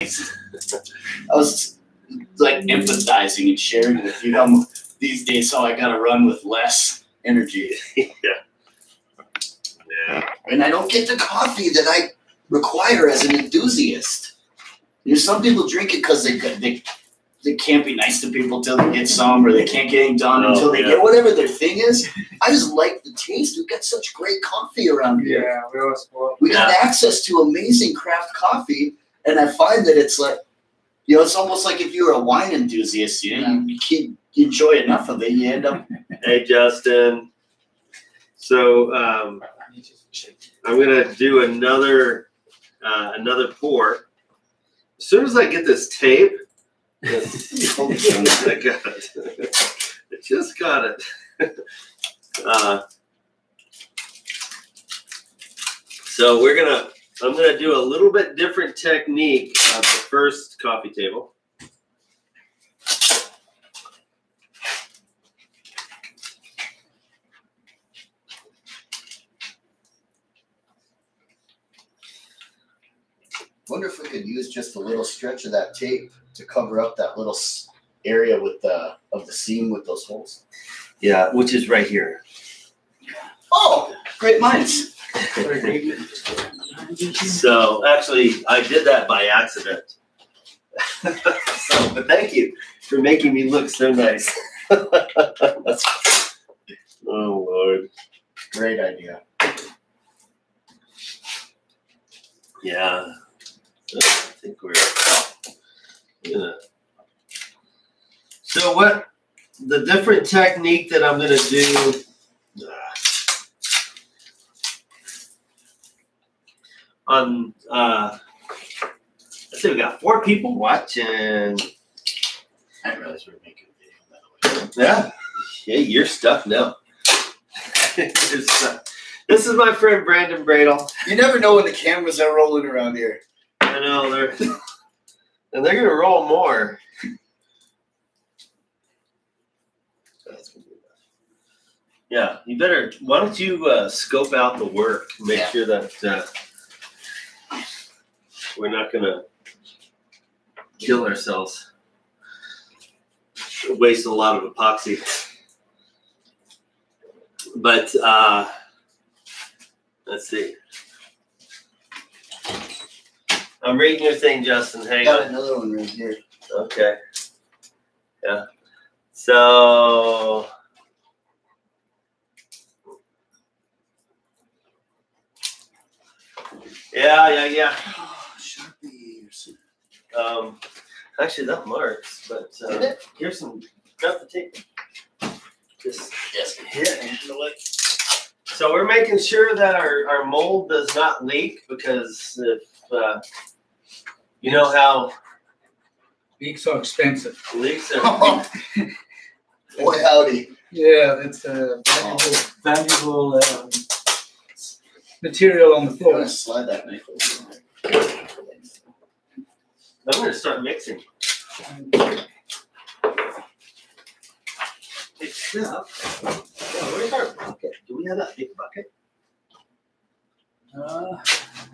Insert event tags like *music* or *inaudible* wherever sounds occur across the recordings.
I was like empathizing and sharing with you how these days how I gotta run with less energy. *laughs* Yeah. And I don't get the coffee that I require as an enthusiast. You know, some people drink it because they, they they can't be nice to people till they get some, or they *laughs* can't get anything done Oh, until they yeah. get whatever their thing is. I just like the taste. We've got such great coffee around here. Yeah, we always. We got access to amazing craft coffee, and I find that it's like, you know, it's almost like if you were a wine enthusiast, you know, you keep you enjoy enough of it, you end up. *laughs* Hey, Justin. So um, I'm gonna do another uh, another pour. As soon as I get this tape, *laughs* I got it. I just got it. *laughs* Uh, so we're gonna. I'm gonna do a little bit different technique of the first coffee table. Wonder if we could use just a little stretch of that tape to cover up that little area with the of the seam with those holes. Yeah, which is right here. Oh, great minds. So actually, I did that by accident. so, but thank you for making me look so nice. *laughs* oh Lord. Great idea. Yeah. I think we're gonna. So what? The different technique that I'm gonna do. uh, On uh, let's see, we got four people watching. I didn't realize we were making a video. By the way. Yeah. Yeah, you're stuck now. *laughs* You're. This is my friend Brandon Bradle. You never know when the cameras are rolling around here. I know they're *laughs* and they're gonna roll more. That's gonna be enough. Yeah, you better. Why don't you uh, scope out the work? Make Yeah. sure that uh, we're not gonna kill ourselves. Waste a lot of epoxy. But uh, let's see. I'm reading your thing, Justin. Hang Got on. another one right here. Okay. Yeah. So. Yeah, yeah, yeah. *sighs* Oh, Sharpies. Um, actually, that marks, but Did uh, it? here's some. Got the tape. Just Yes. here, handle it. So we're making sure that our, our mold does not leak because if uh, you know how Beaks are expensive. leaks are. *laughs* Boy, howdy. Yeah, it's a valuable, valuable um, material on the I'm floor. gonna slide that knife over. I'm gonna start mixing. Except, yeah, where's our bucket? Do we have that big bucket? Uh,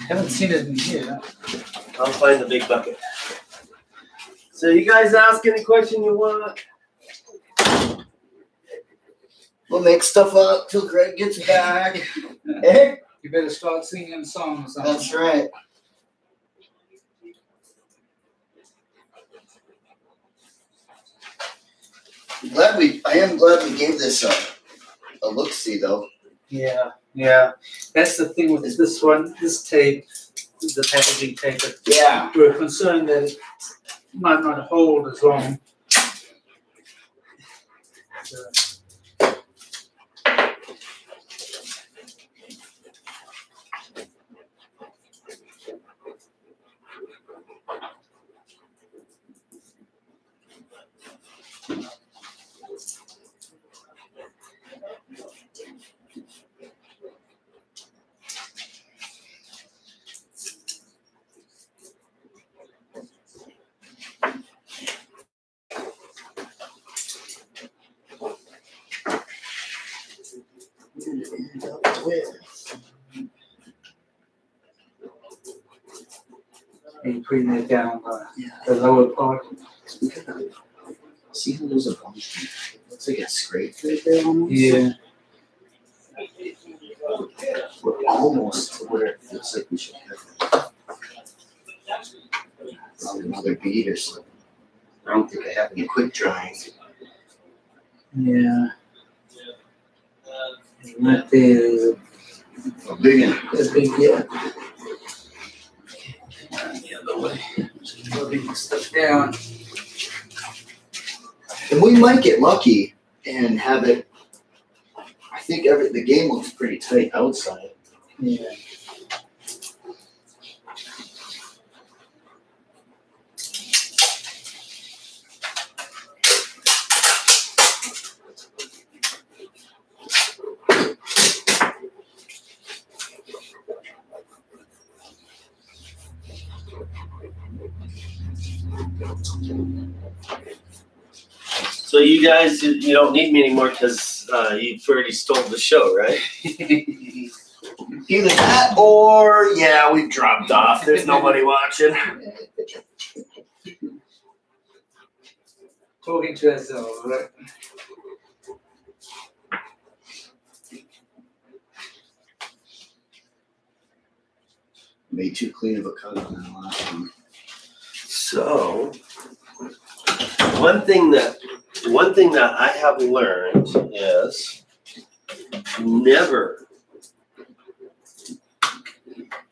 haven't seen it in here. I'll find the big bucket. So you guys ask any question you want. We'll make stuff up till Greg gets back. hey, *laughs* You better start singing a song or something. that's right. I'm glad we. I am glad we gave this a, a look. See though. Yeah, yeah. That's the thing with this one, this tape, the packaging tape. that Yeah. We're concerned that it might not hold as long. So, And putting it down uh, Yeah. the lower part. See how there's a bunch. Of looks like it's scraped right there almost. Yeah. We're almost to where it feels like we should have. Probably another bead or something. I don't think I have any quick drying. Yeah. There is A big one. a big yeah. Way. Just rubbing stuff down. And we might get lucky and have it. I think every the game looks pretty tight outside. Yeah. So you guys, you you don't need me anymore because uh, you've already stole the show, right? *laughs* Either that or yeah, we've dropped off. There's nobody watching. Talking to ourselves, right? Made too clean of a cut on that last one. So, one thing that one thing that I have learned is never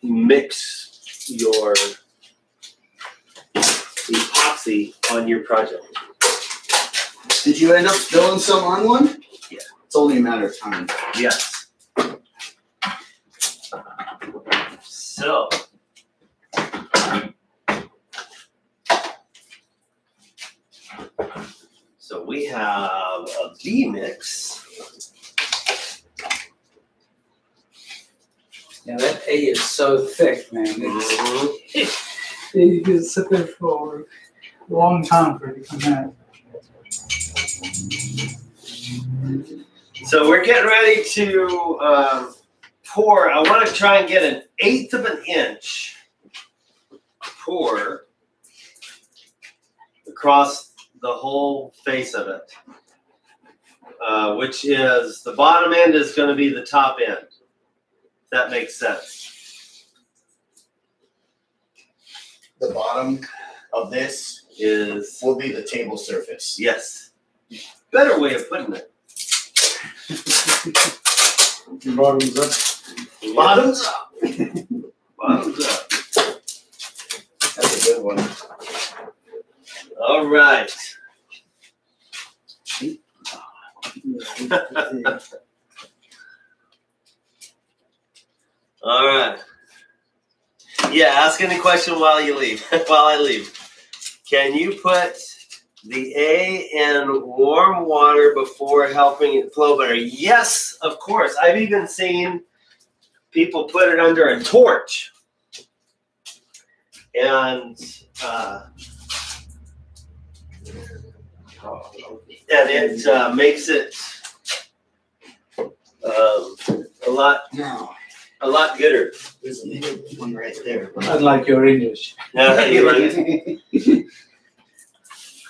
mix your epoxy on your project. Did you end up spilling some on one? Yeah. It's only a matter of time. Yes. So. So we have a B mix. Yeah, that A is so thick, man. It's, you can sit there for a long time for it to come out. So we're getting ready to um, pour. I want to try and get an eighth of an inch pour across the whole face of it, uh, which is the bottom end is going to be the top end. If that makes sense. The bottom of this Is will be the table surface. yes, better way of putting it. Bottoms up. Bottoms up. Bottoms up. That's a good one. All right. *laughs* All right. Yeah, ask any question while you leave. *laughs* while I leave, can you put the A in warm water before helping it flow better? Yes, of course. I've even seen people put it under a torch, and uh, and it uh, makes it um, a lot No, a lot gooder. there's a big one right there. Unlike your English. Yeah, *laughs* you right.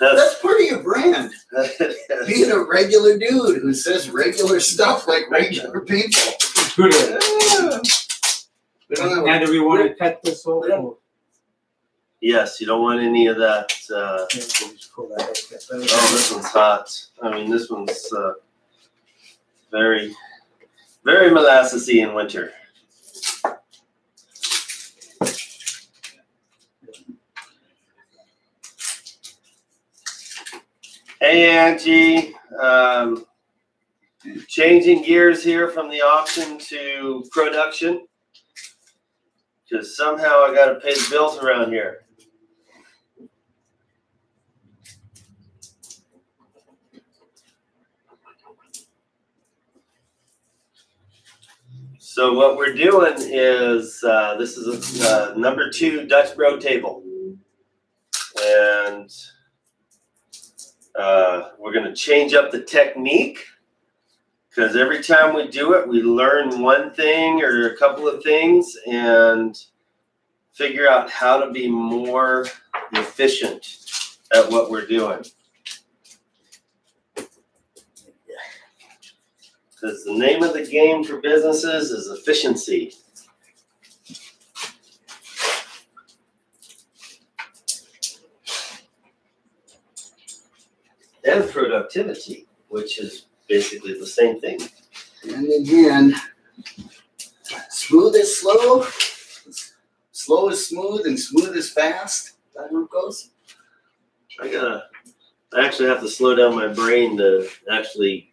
That's, That's part of your brand. *laughs* Being a regular dude who says regular stuff like regular people. Good. Yeah. We don't have Now do we want to cut this off? Yes, you don't want any of that. Uh, oh, this one's hot. I mean, this one's uh, very, very molassesy in winter. Hey Angie, um, changing gears here from the auction to production. Because somehow I got to pay the bills around here. So what we're doing is uh, this is a uh, number two Dutch Bro table, and uh, we're going to change up the technique because every time we do it, we learn one thing or a couple of things, and figure out how to be more efficient at what we're doing. Because the name of the game for businesses is efficiency. And productivity, which is basically the same thing. And again, smooth is slow, slow is smooth, and smooth is fast. That it goes? I gotta, I actually have to slow down my brain to actually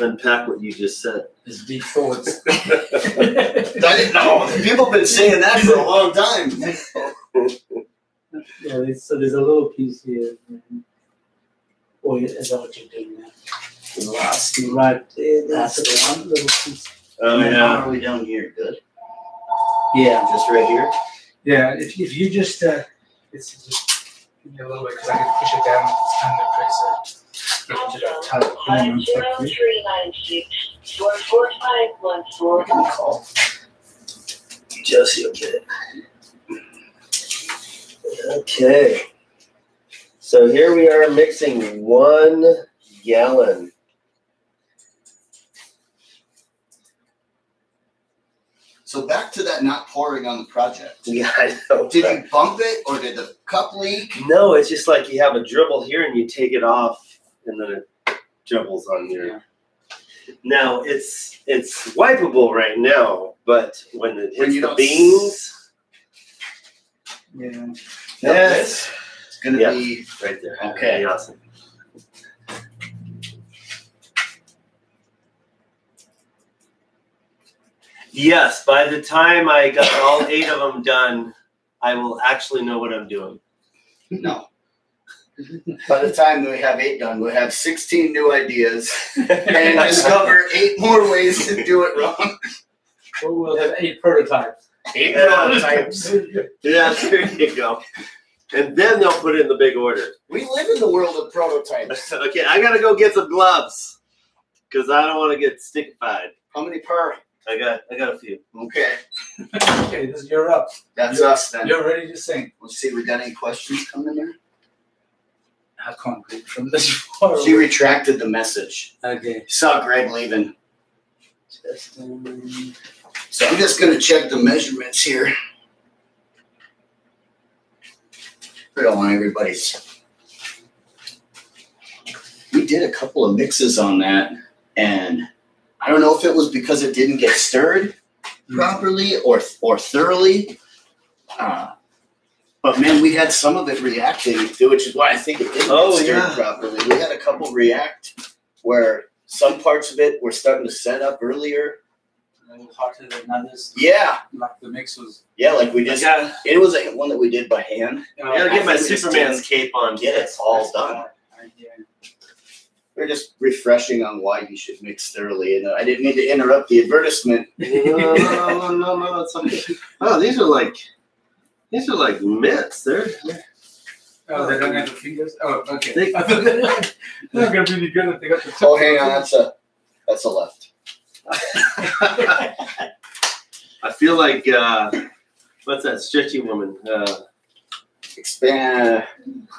unpack what you just said. His deep thoughts. I didn't *laughs* know. People have been saying that for a long time. *laughs* Yeah, so there's a little piece here. Oh, yeah, is that what you're doing now? The last. Right there, That's that's the the one little piece. Oh, And How yeah. are we down here? Good. Yeah, Just right here. yeah. If, if you just uh, it's just give me a little bit because I can push it down. It's kind of press it. Get into that tight corner. Five zero quickly. three nine six four four five one four. What can we call? Jesse will get it. Okay. So here we are mixing one gallon. So back to that not pouring on the project. *laughs* Yeah, I know. Did you bump it or did the cup leak? No, it's just like you have a dribble here and you take it off and then it dribbles on your. Now it's it's wipeable right now, but when it hits you the beans, Yeah. Yes. It's gonna Yeah. be right there. Okay. That'd awesome. Yes, by the time I got all eight of them done, I will actually know what I'm doing. no. By the time we have eight done, we'll have sixteen new ideas and *laughs* discover eight more ways to do it wrong. Well, we'll have eight prototypes. Eight Yeah. prototypes. Yeah, there you go. And then they'll put it in the big order. We live in the world of prototypes. *laughs* okay, I gotta go get some gloves because I don't want to get stickified. How many per? I got, I got a few. Okay, okay, this you're up. that's You're- us then. You're ready to sing. Let's see, we got any questions coming in Concrete from this *laughs* far? She retracted the message. Okay. Saw Greg leaving. Um, So I'm just gonna check the measurements here. I don't want everybody's. We did a couple of mixes on that, and I don't know if it was because it didn't get stirred properly or or thoroughly. Uh, but man, we had some of it reacting, to which is why I think it didn't Oh, get stirred yeah. properly. We had a couple react where some parts of it were starting to set up earlier. a little hotter than others. Yeah, Like the mix was. yeah, like we just gotta, It was a one that we did by hand. You know, I gotta get my I think Superman's didn't cape on. Get it all done. Yeah. We're just refreshing on why you should mix thoroughly. And uh, I didn't mean to interrupt the advertisement. no, no, no, no, no, it's okay. Oh, these are like, these are like mitts. They're, Oh, they don't have the fingers? Oh, okay. They- I thought *laughs* they they're gonna be good if they got the tip. Oh, hang on, that's a that's a left. *laughs* I feel like, uh, what's that stretchy woman? Uh, Expand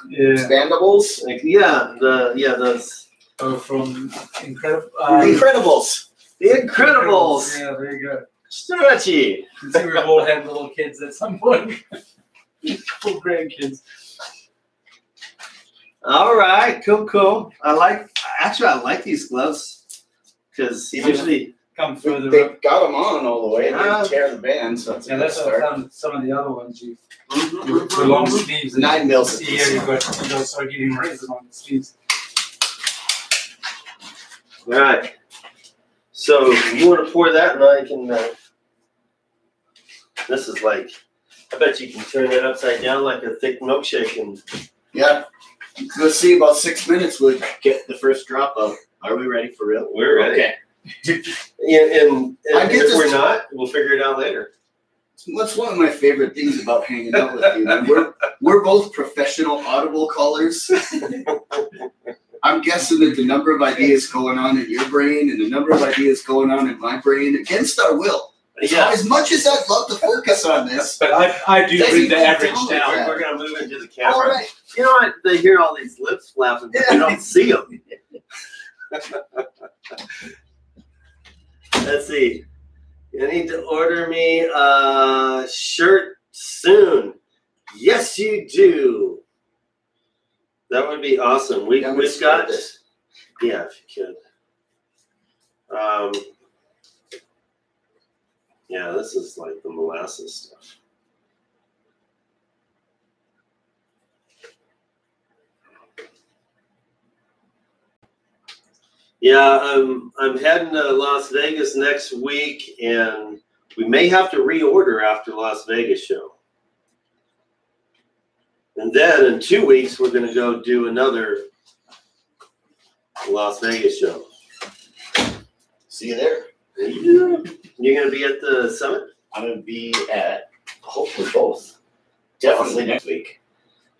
Yeah. expandables. like, yeah, the, yeah, those, Oh, from Incredible. Uh, Incredibles. the Incredibles. Yeah, there you go. Stretchy. I think we've all had little kids at some point. *laughs* Full grandkids. All right, cool, cool. I like, actually, I like these gloves because usually, Come further They up. got them on all the way. They Yeah. didn't tear the band, so that's Yeah, good that's how I start. found some of the other ones. You Mhm, the long mhm. sleeves. and- Nine mils. Yeah, you got you got start getting resin on the sleeves. all right. So you want to pour that, and I can. Uh, this is like, I bet you can turn that upside down like a thick milkshake, and Yeah. Let's see. About six minutes, we'll get the first drop of. Are we ready for real? we're ready. Okay. *laughs* And, and, I and if we're not, we'll figure it out later. What's one of my favorite things about hanging out with you? We're we're both professional audible callers. *laughs* I'm guessing that the number of ideas going on in your brain and the number of ideas going on in my brain against our will. Yeah. As much as I'd love to focus on this, But I, I do Does bring the average down? down. We're gonna move into the camera. right. You know what? They hear all these lips flapping, but they don't see them. *laughs* Let's see. You need to order me a shirt soon. Yes, you do. That would be awesome. We, Yeah, we we've got started. Yeah, if you could. Um, yeah, this is like the molasses stuff. Yeah, I'm I'm heading to Las Vegas next week, and we may have to reorder after Las Vegas show. And then in two weeks, we're going to go do another Las Vegas show. See you there. You're going to be at the summit? I'm gonna be at hopefully both. Definitely next week.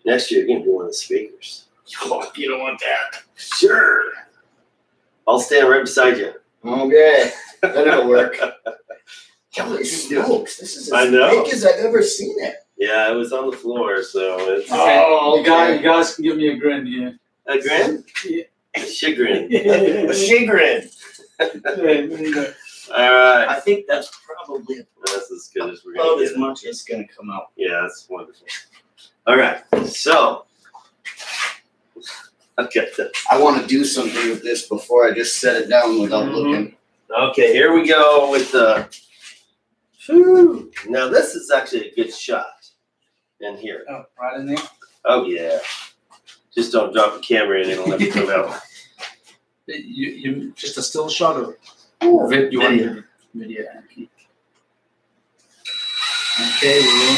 Next year, you're going to be one of the speakers. Oh, you don't want that. Sure. I'll stand right beside you. Okay, that'll work. *laughs* Holy smokes! This is I as know. big as I've ever seen it. Yeah, it was on the floor, so it's oh, Okay. Oh, You guys, you guys can give me a grin here. a grin? Yeah. *laughs* A chagrin. A chagrin. All right. I think that's probably that's as good as we're going to get. as much as going to come out. Yeah, that's wonderful. All right. So, okay. I want to do something with this before I just set it down without mm-hmm. looking. Okay, here we go with the. Whew. Now this is actually a good shot in here. Oh, right in there. Oh yeah. Just don't drop the camera and it'll never come out. *laughs* You, you just a still shot of. 91 diría aquí. Okay, bien.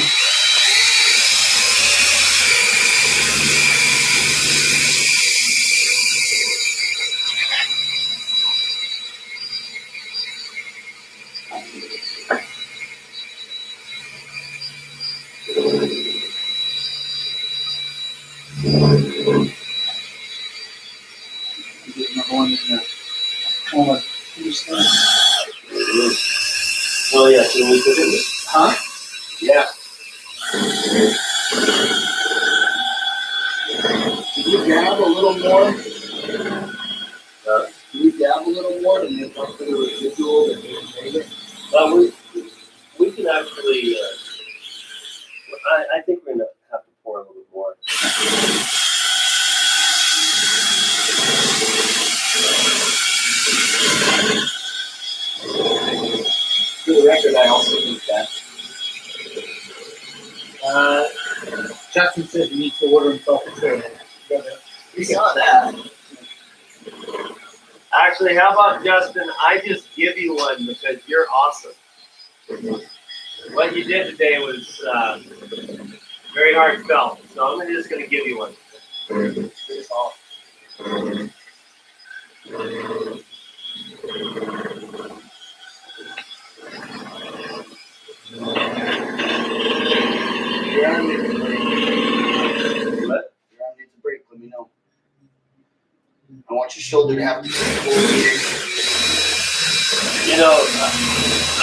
Thank you. Oh, yeah. Can we put it Huh? Yeah. Can you dab a little more? Uh, Can you dab a little more to make up for the residual that didn't make it? Uh, we, we can actually, uh, I, I think we're gonna have to pour a little bit more. For the record, I also think that. Uh, Justin said you need to order himself a chair. We saw that. Actually, how about Justin? I just give you one because you're awesome. What you did today was uh, very heartfelt, so I'm just going to give you one. You're on need to break. What? You're on break. Let me know. I want your shoulder to have to pull here. You know,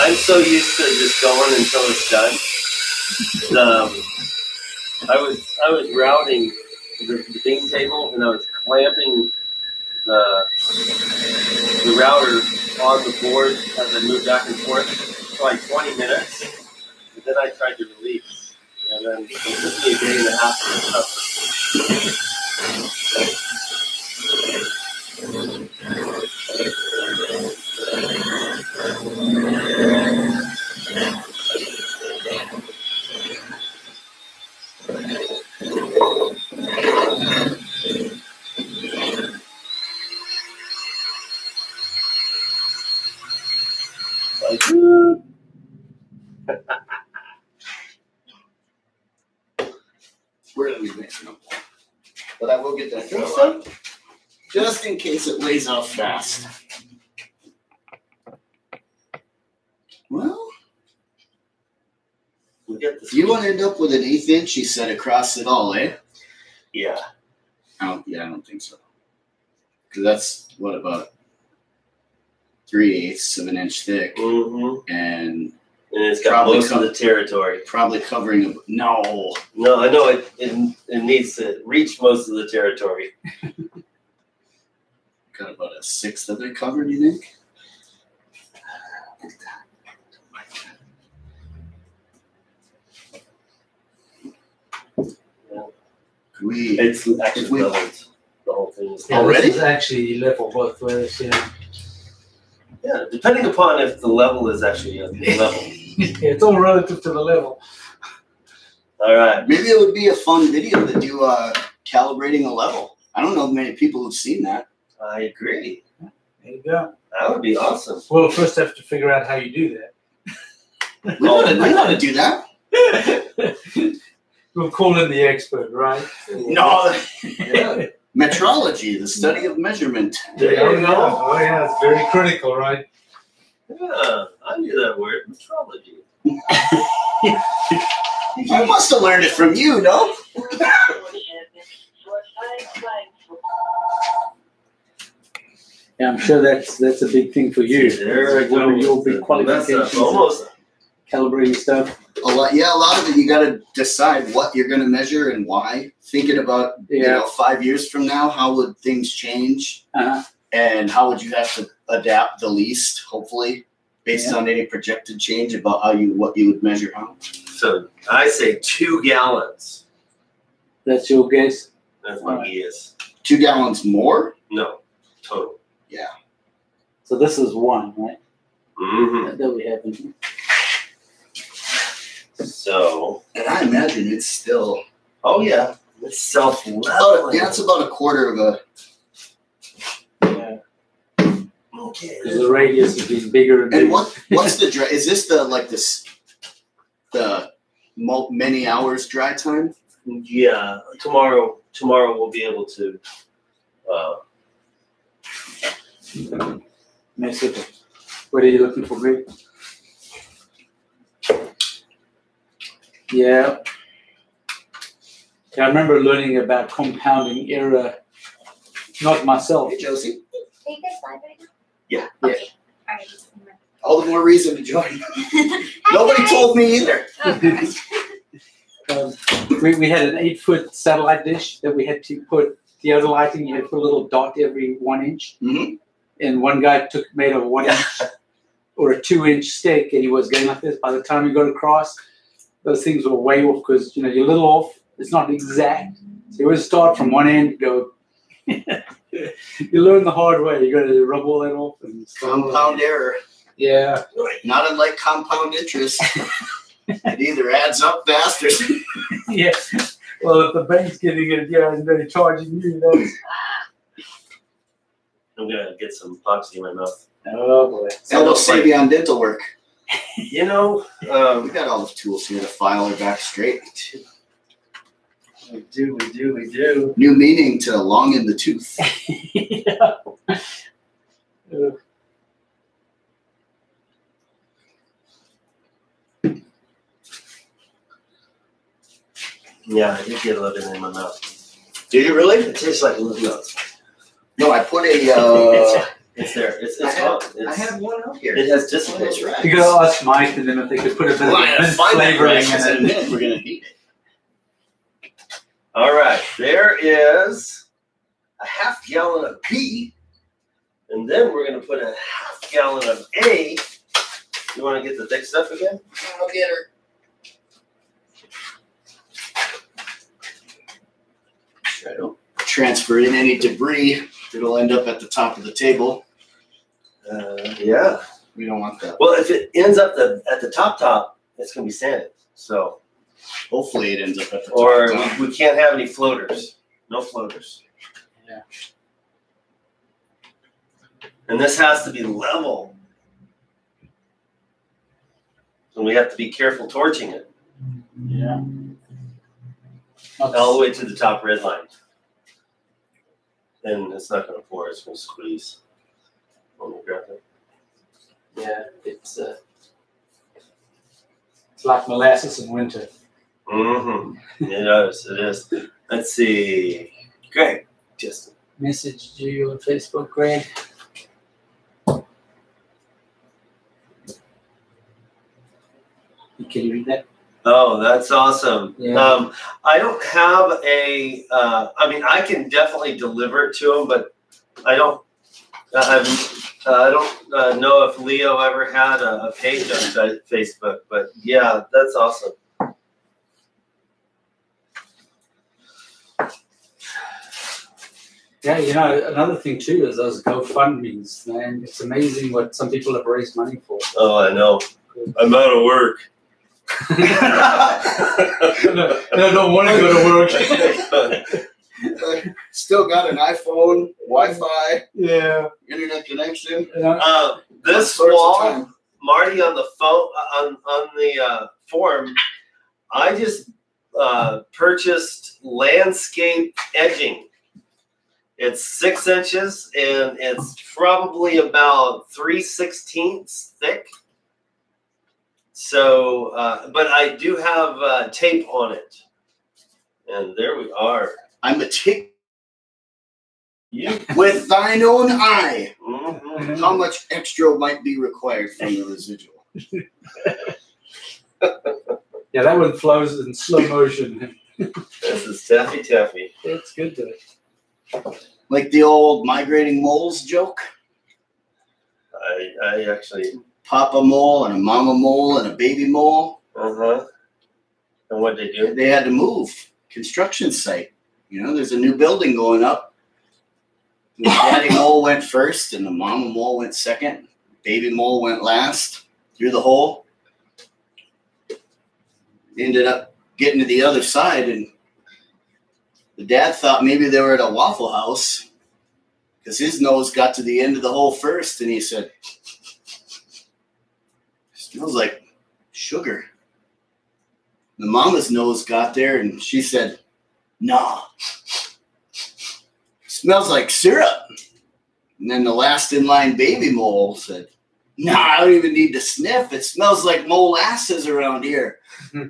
I'm so used to just going until it's done. Um, I was I was routing the, the beam table and I was clamping the the router on the board as I moved back and forth for like 20 minutes. And then I tried to release, and then it took me a day and a half to recover. Like, Where did we mix it up? But I will get that. Think so? Just in case it lays off fast. Well, we get this. you want to end up with an eighth inch, you said, across it all, eh? Yeah. I don't, yeah, I don't think so. Because that's what about three eighths of an inch thick, Mm-hmm. and and it's got Probably most come- of the territory. Probably covering a, no. No, I know it, it. It needs to reach most of the territory. Got about a sixth of it covered, you think? Could we, It's actually we- leveled. The whole thing is Yeah, Already? This is actually level both ways, yeah. Yeah, depending upon if the level is actually a level. *laughs* Yeah, it's all relative to the level. All right. maybe it would be a fun video to do uh, calibrating a level. I don't know if many people have seen that. I agree. There you go. That would be awesome. We'll first have to figure out how you do that. We know how to, we know how to do that. *laughs* We'll call in the expert, right? *laughs* No, Yeah. Metrology, the study of measurement. There you Oh, go. yeah. Oh, yeah, it's very critical, right? Yeah, I knew that word. Metrology. *laughs* I must have learned it from you, no? Yeah, I'm sure that's that's a big thing for you. There It's one of your big That's qualifications. almost. Calibrating stuff. A lot, yeah, a lot of it you got to decide what you're going to measure and why. Thinking about, you Yeah. know, five years from now, how would things change? Uh-huh. and how would you have to adapt the least, hopefully, based on any projected change about how you what you would measure how. So I say two gallons. That's your guess. That's my guess. Two gallons more? No, total. Yeah. So this is one, right? Mm-hmm. That we have in here. So, And I imagine it's still oh yeah, it's self about leveling. yeah, it's about a quarter of a Yeah. Okay. Because the radius is getting bigger and bigger. and what what's the *laughs* dry is this the like this the many hours dry time? Yeah, tomorrow. Tomorrow we'll be able to. Uh, Mess with it. What are you looking for, Greg? Yeah. Yeah, I remember learning about compounding error. Not myself. Hey Josie. Are you guys live right now? Yeah. Yeah. Okay. All right. just a moment. All the more reason to join. Hi, *laughs* *laughs* Nobody guys. told me either. Oh. *laughs* Um, we, we had an eight foot satellite dish that we had to put the other lighting, you had to put a little dot every one inch. Mhm. And one guy took made a one inch or a two inch stick and he was going like this. By the time he got across, those things were way off because you know you're a little off. It's not exact. So you always start from one end, go. *laughs* you learn the hard way. You got to rub all that off and start Compound error. Yeah. Not unlike compound interest. *laughs* it either adds up fast or *laughs* yeah. Well, if the bank's getting it, yeah, and they're charging you, that's I'm gonna get some epoxy in my mouth. oh boy. and it'll save you on dental work. You know, We um, got all the tools here to file her back straight. we do, we do, we do. New meaning to long in the tooth. yeah. *laughs* Yeah, I did get a little bit in my mouth. Do you really? It tastes like little nuts. No, I put a. Uh, *laughs* It's there. It's I it's had- gone. I It's, had one out here. it has just That's right. You gotta oh, ask Mike and then if they could put a bit Well, of mint flavoring in a in it. we're gonna need it. All right, there is a half gallon of B, and then we're gonna put a half gallon of A. You want to get the thick stuff again? I'll get her. Try to transfer in any debris that'll end up at the top of the table. Uh, yeah. We don't want that. Well, if it ends up the at the top top, it's gonna be sanded. So, Hopefully, it ends up at the top. or top. we, we can't have any floaters. No floaters. Yeah. And this has to be level. And we have to be careful torching it Yeah. All the way to the top red line. And it's not gonna pour, it's gonna squeeze. Let me grab it. Yeah, it's uh, it's like molasses in winter. Mm-hmm. It is, it is. Let's see. Great. Just Message you on Facebook, Greg. Can you read that? Oh, that's awesome. Yeah. Um, I don't have a. Uh, I mean, I can definitely deliver it to him, but I don't. I haven't. Uh, I don't uh, know if Leo ever had a, a page on Facebook, but yeah, that's awesome. Yeah, you know, another thing too is those GoFundMe's, man. It's amazing what some people have raised money for. Oh, I know. I'm out of work. *laughs* no, no, don't want to go to work. *laughs* *laughs* Still got an iPhone, Wi-Fi, yeah. internet connection. You know, uh, this wall. Marty, on the phone on on the uh, form, I just uh, purchased landscape edging. It's six inches and it's probably about three sixteenths thick. So, uh, but I do have uh, tape on it, and there we are. I'm a tick Yeah. with thine own eye. Mhm. How much extra might be required from the residual? *laughs* yeah, that one flows in slow motion. This is Taffy Taffy. It's good to. Like the old migrating moles joke. I I actually Papa mole and a mama mole and a baby mole. uh huh. And what they do? They had to move. Construction site. You know, there's a new building going up. The daddy *laughs* mole went first and the mama mole went second. Baby mole went last through the hole. Ended up getting to the other side and the dad thought maybe they were at a Waffle House because his nose got to the end of the hole first and he said, Smells like sugar. The mama's nose got there and she said, Nah. Smells like syrup. And then the last in line baby mole said, Nah, I don't even need to sniff. It smells like molasses around here. *laughs*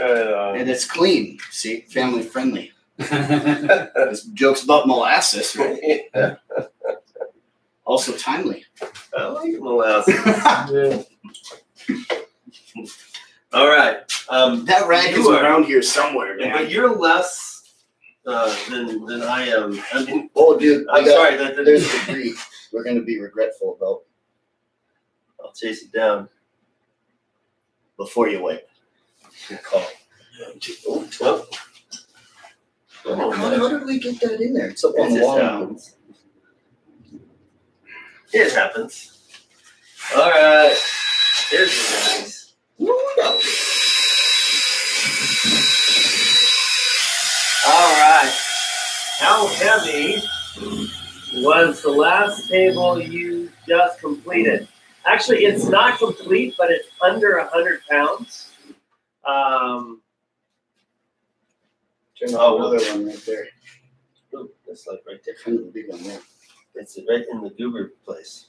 Uh, And it's clean. See, family friendly. *laughs* This joke's about molasses, right? *laughs* Also timely. I like molasses. yeah. All right. Um, That rag is are- around here somewhere, but you're less uh, than than I am. I mean, Oh, dude, I'm got- sorry that There's *laughs* a debris we're going to be regretful about I'll chase it down. before you wipe. Good call. Oh. Oh, How, how did we get that in there? It's up It on the wall. happens. It happens. All right. Here's the guys. All right. How heavy was the last table you just completed? Actually, it's not complete, but it's under a hundred pounds. Um, Turn Oh, on another one right there. ooh, that's like right there. Kind of a big one there. It's right in the goober place.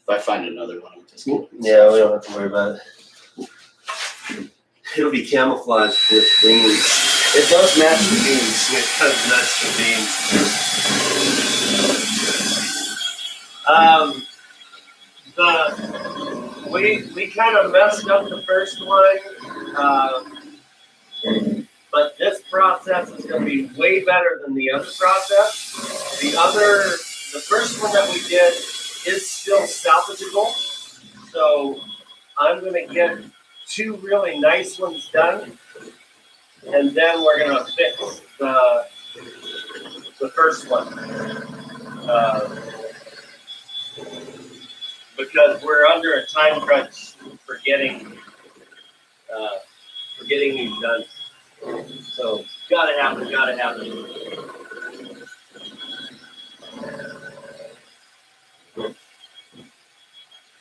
If I find another one, I'll just get. Yeah, we don't have to worry about it. It'll be camouflaged with beans. It does match the beans. It does nuts to beans. Um, the we we kind of messed up the first one, um, but this process is going to be way better than the other process. The other, the first one that we did is still salvageable, so I'm going to get two really nice ones done, and then we're going to fix the the first one. Uh, because we're under a time crunch for getting uh, for getting these done. So gotta happen, gotta happen.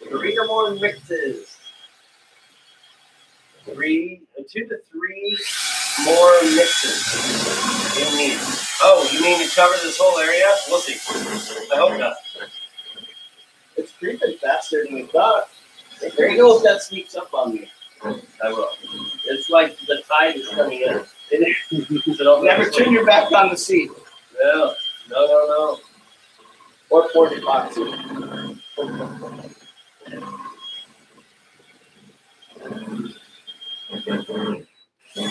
Three or more mixes. Three, uh, two to three more mixes. You need. Oh, you mean to cover this whole area? We'll see. I hope not. It's creeping faster than we thought. There you go if that sneaks up on me. I will. It's like the tide is coming in. so don't *laughs* Never turn your back on the sea. No, no, no, no. or pour the pot too. Uh,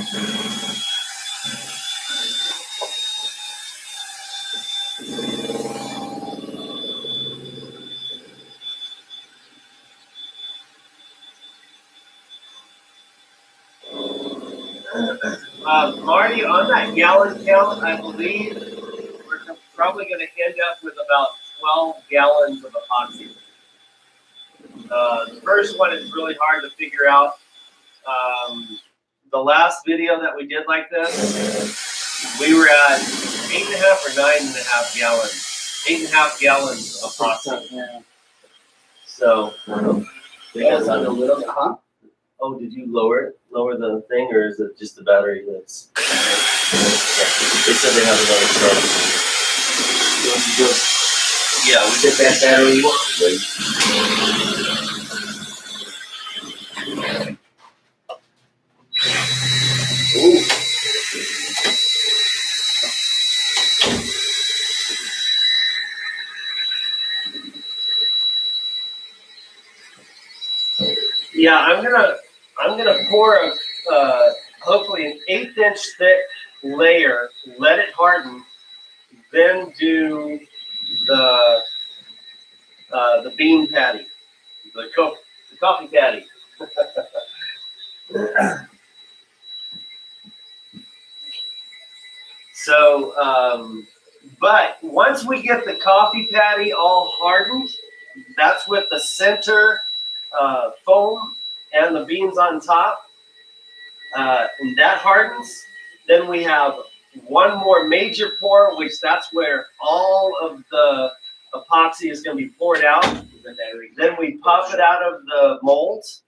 Marty, on that gallon count, I believe we're probably gonna end up with about twelve gallons of epoxy. Uh, the first one is really hard to figure out. Um, the last video that we did like this, we were at eight and a half or nine and a half gallons, eight and a half gallons of epoxy. Yeah. So, Because on the little, huh? oh, did you lower it, lower the thing, or is it just the battery that's? They said they have another charge. Yeah, we Get that battery. *laughs* Yeah, I'm gonna I'm gonna pour a uh, hopefully an eighth inch thick layer, let it harden, then do the uh, the bean patty, the, co- the coffee patty. *laughs* so, um, but once we get the coffee patty all hardened, that's with the center uh, foam and the beans on top. Uh, and that hardens. Then we have one more major pour, which that's where all of the epoxy is going to be poured out. Then we pop it out of the molds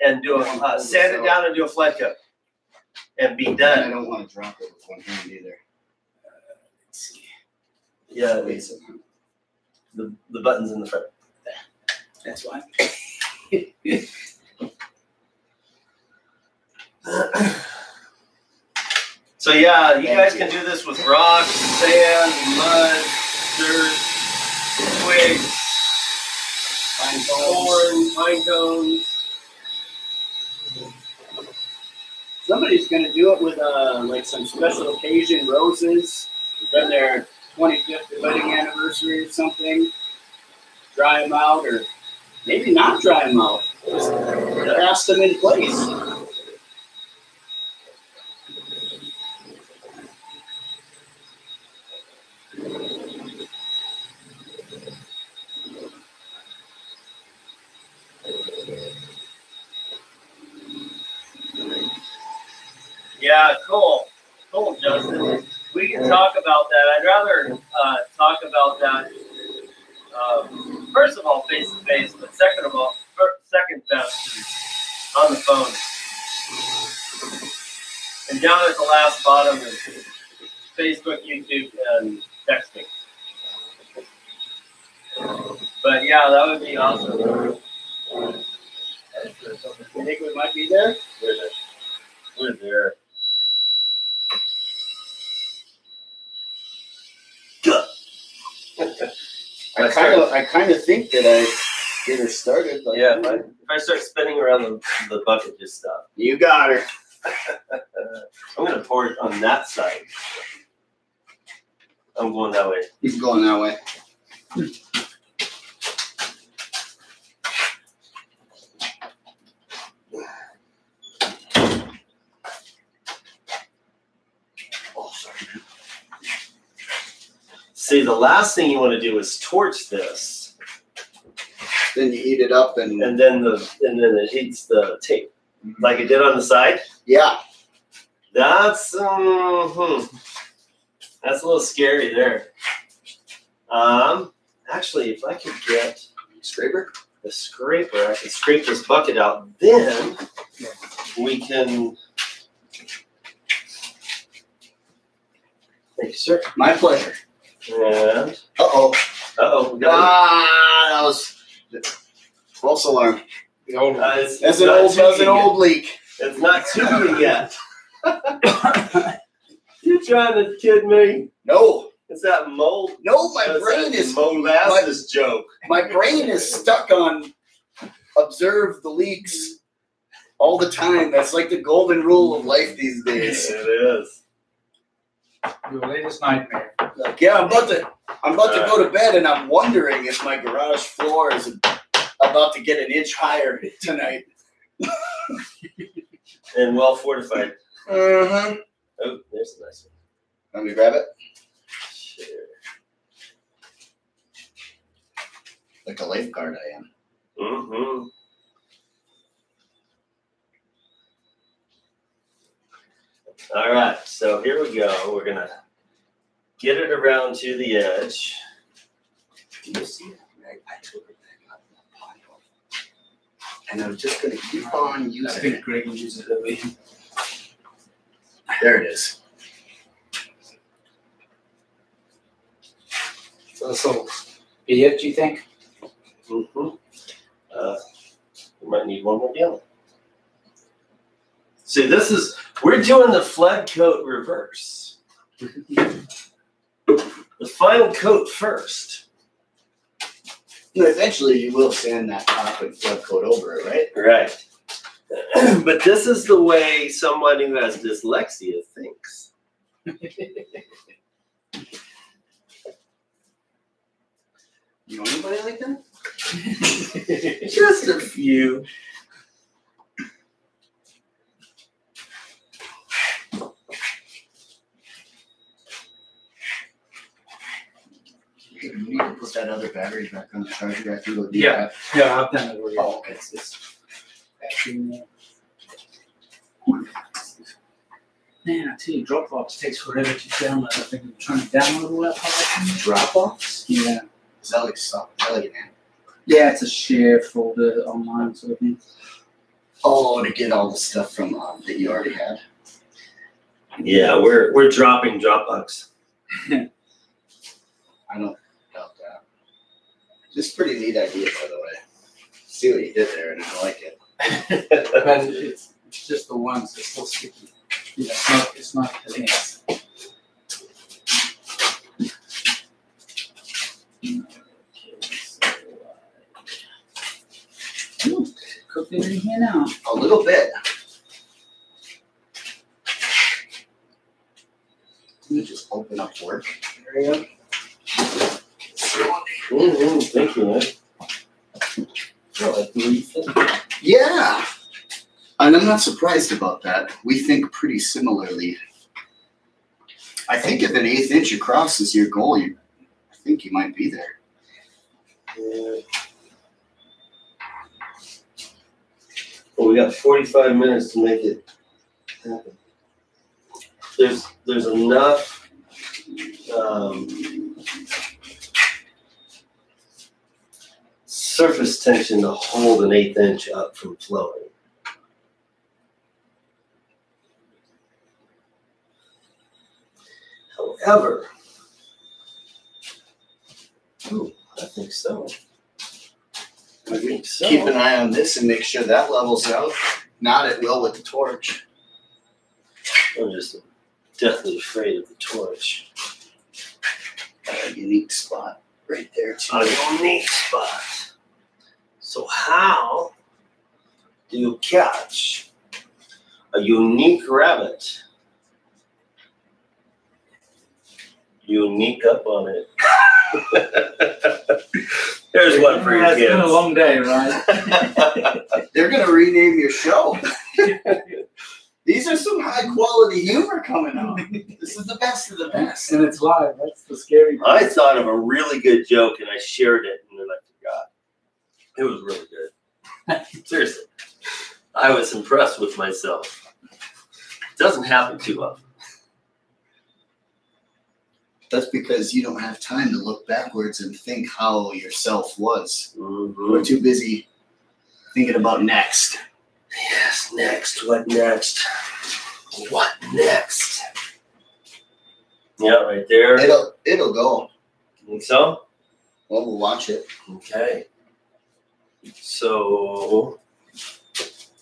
and do a uh, sand it down and do a flat coat and be done. I don't want to drop it with one hand either. Let's see. Yeah, Wait a second. the, the buttons in the front. That's why. *laughs* So yeah, you guys can do this with rocks, sand, mud, dirt, twigs, Fine corn, pine cones. Somebody's gonna do it with uh, like some special occasion roses. Then their 25th wedding anniversary or something. Dry them out, or maybe not dry them out. Just cast them in place. Yeah, cool, cool, Justin. We can talk about that. I'd rather uh, talk about that. Um, first of all, face to face, but second of all, fir- second best is on the phone. And down at the last bottom is Facebook, YouTube, and texting. But yeah, that would be awesome. You think we might be there? We're there. We're there. I kind of, I kind of think that I get her started. Like, Yeah, if I, if I start spinning around the, the bucket, just stop. You got her. *laughs* I'm gonna pour it on that side. I'm going that way. He's going that way. Oh, sorry. See, the last thing you want to do is torch this, Then you heat it up and and then the and then it heats the tape like it did on the side. yeah, That's um, hmm. that's a little scary there. Um, actually, if I could get scraper. the scraper, I can scrape this bucket out. Then we can. Thank you, sir. My pleasure. And Uh oh. uh oh, we. Ah, that was false alarm. Uh, it's, That's it's an old, that's an old leak. It's not tubing yet. You trying to kid me? No, It's that mold. No, my that's brain that is molasses joke. my brain is stuck on observe the leaks all the time. That's like the golden rule of life these *laughs* days. It is. Your latest nightmare. Like, yeah, I'm about to I'm about to go to bed and I'm wondering if my garage floor is about to get an inch higher tonight. *laughs* And well fortified. Uh-huh. Oh, there's a nice one. Let me grab it. Sure. Like a lifeguard I am. Mm-hmm. All right, so here we go. We're gonna get it around to the edge. Do you see it? I, I took it back out of the pile. And I'm just gonna keep on I using think it. Greg uses it over here. There it is. So this will be it, do you think? Mm-hmm. Uh, we might need one more gallon. See, this is we're doing the flood coat reverse. *laughs* the final coat first. And eventually you will sand that top and flood coat over it, right? Right. *clears throat* but this is the way someone who has dyslexia thinks. *laughs* You know anybody like that? *laughs* *laughs* Just a few. You need to put that other battery back on the charger after you go do Yeah. that. Yeah, I've done it already. Oh, okay. It's just back in there. Man, I tell you, Dropbox takes forever to download. I think I'm trying to download all that Dropbox? Yeah. Is that like stuff? Is that like an app? Yeah, it's a share folder online sort of thing. Oh, to get all the stuff from um, that you already had. Yeah, we're we're dropping Dropbox. *laughs* I don't doubt that. This is a pretty neat idea, by the way. See what you did there, and I like it. But *laughs* it's, it's just the ones that's still sticky. Yeah, it's not, it's not the links. Ooh, Cooking in here now. A little bit. Let me just open up work area. mm thank you, man. Oh, I believe it. Yeah. And I'm not surprised about that. We think pretty similarly. I think if an eighth inch across is your goal, you, I think you might be there. Yeah. Well, we got forty-five minutes to make it happen. There's, there's enough, um, surface tension to hold an eighth inch up from flowing. However, ooh, I think so. I think so. Keep an eye on this and make sure that levels out. Not at will with the torch. I'm just deathly afraid of the torch. A unique spot right there too. A unique spot. So how do you catch a unique rabbit? Unique up on it. *laughs* There's one for your It's been a long day, right? *laughs* They're gonna rename your show. These are some high quality humor coming out. This is the best of the best. And it's live. That's the scary part. I thought of a really good joke and I shared it and then I forgot. It was really good. *laughs* Seriously. I was impressed with myself. It doesn't happen too often. That's because you don't have time to look backwards and think how yourself was. Mhm. We're too busy thinking about next. Yes, next. What next? What next? Yeah, right there. It'll it'll go. Think so? Well, we'll watch it. Okay. So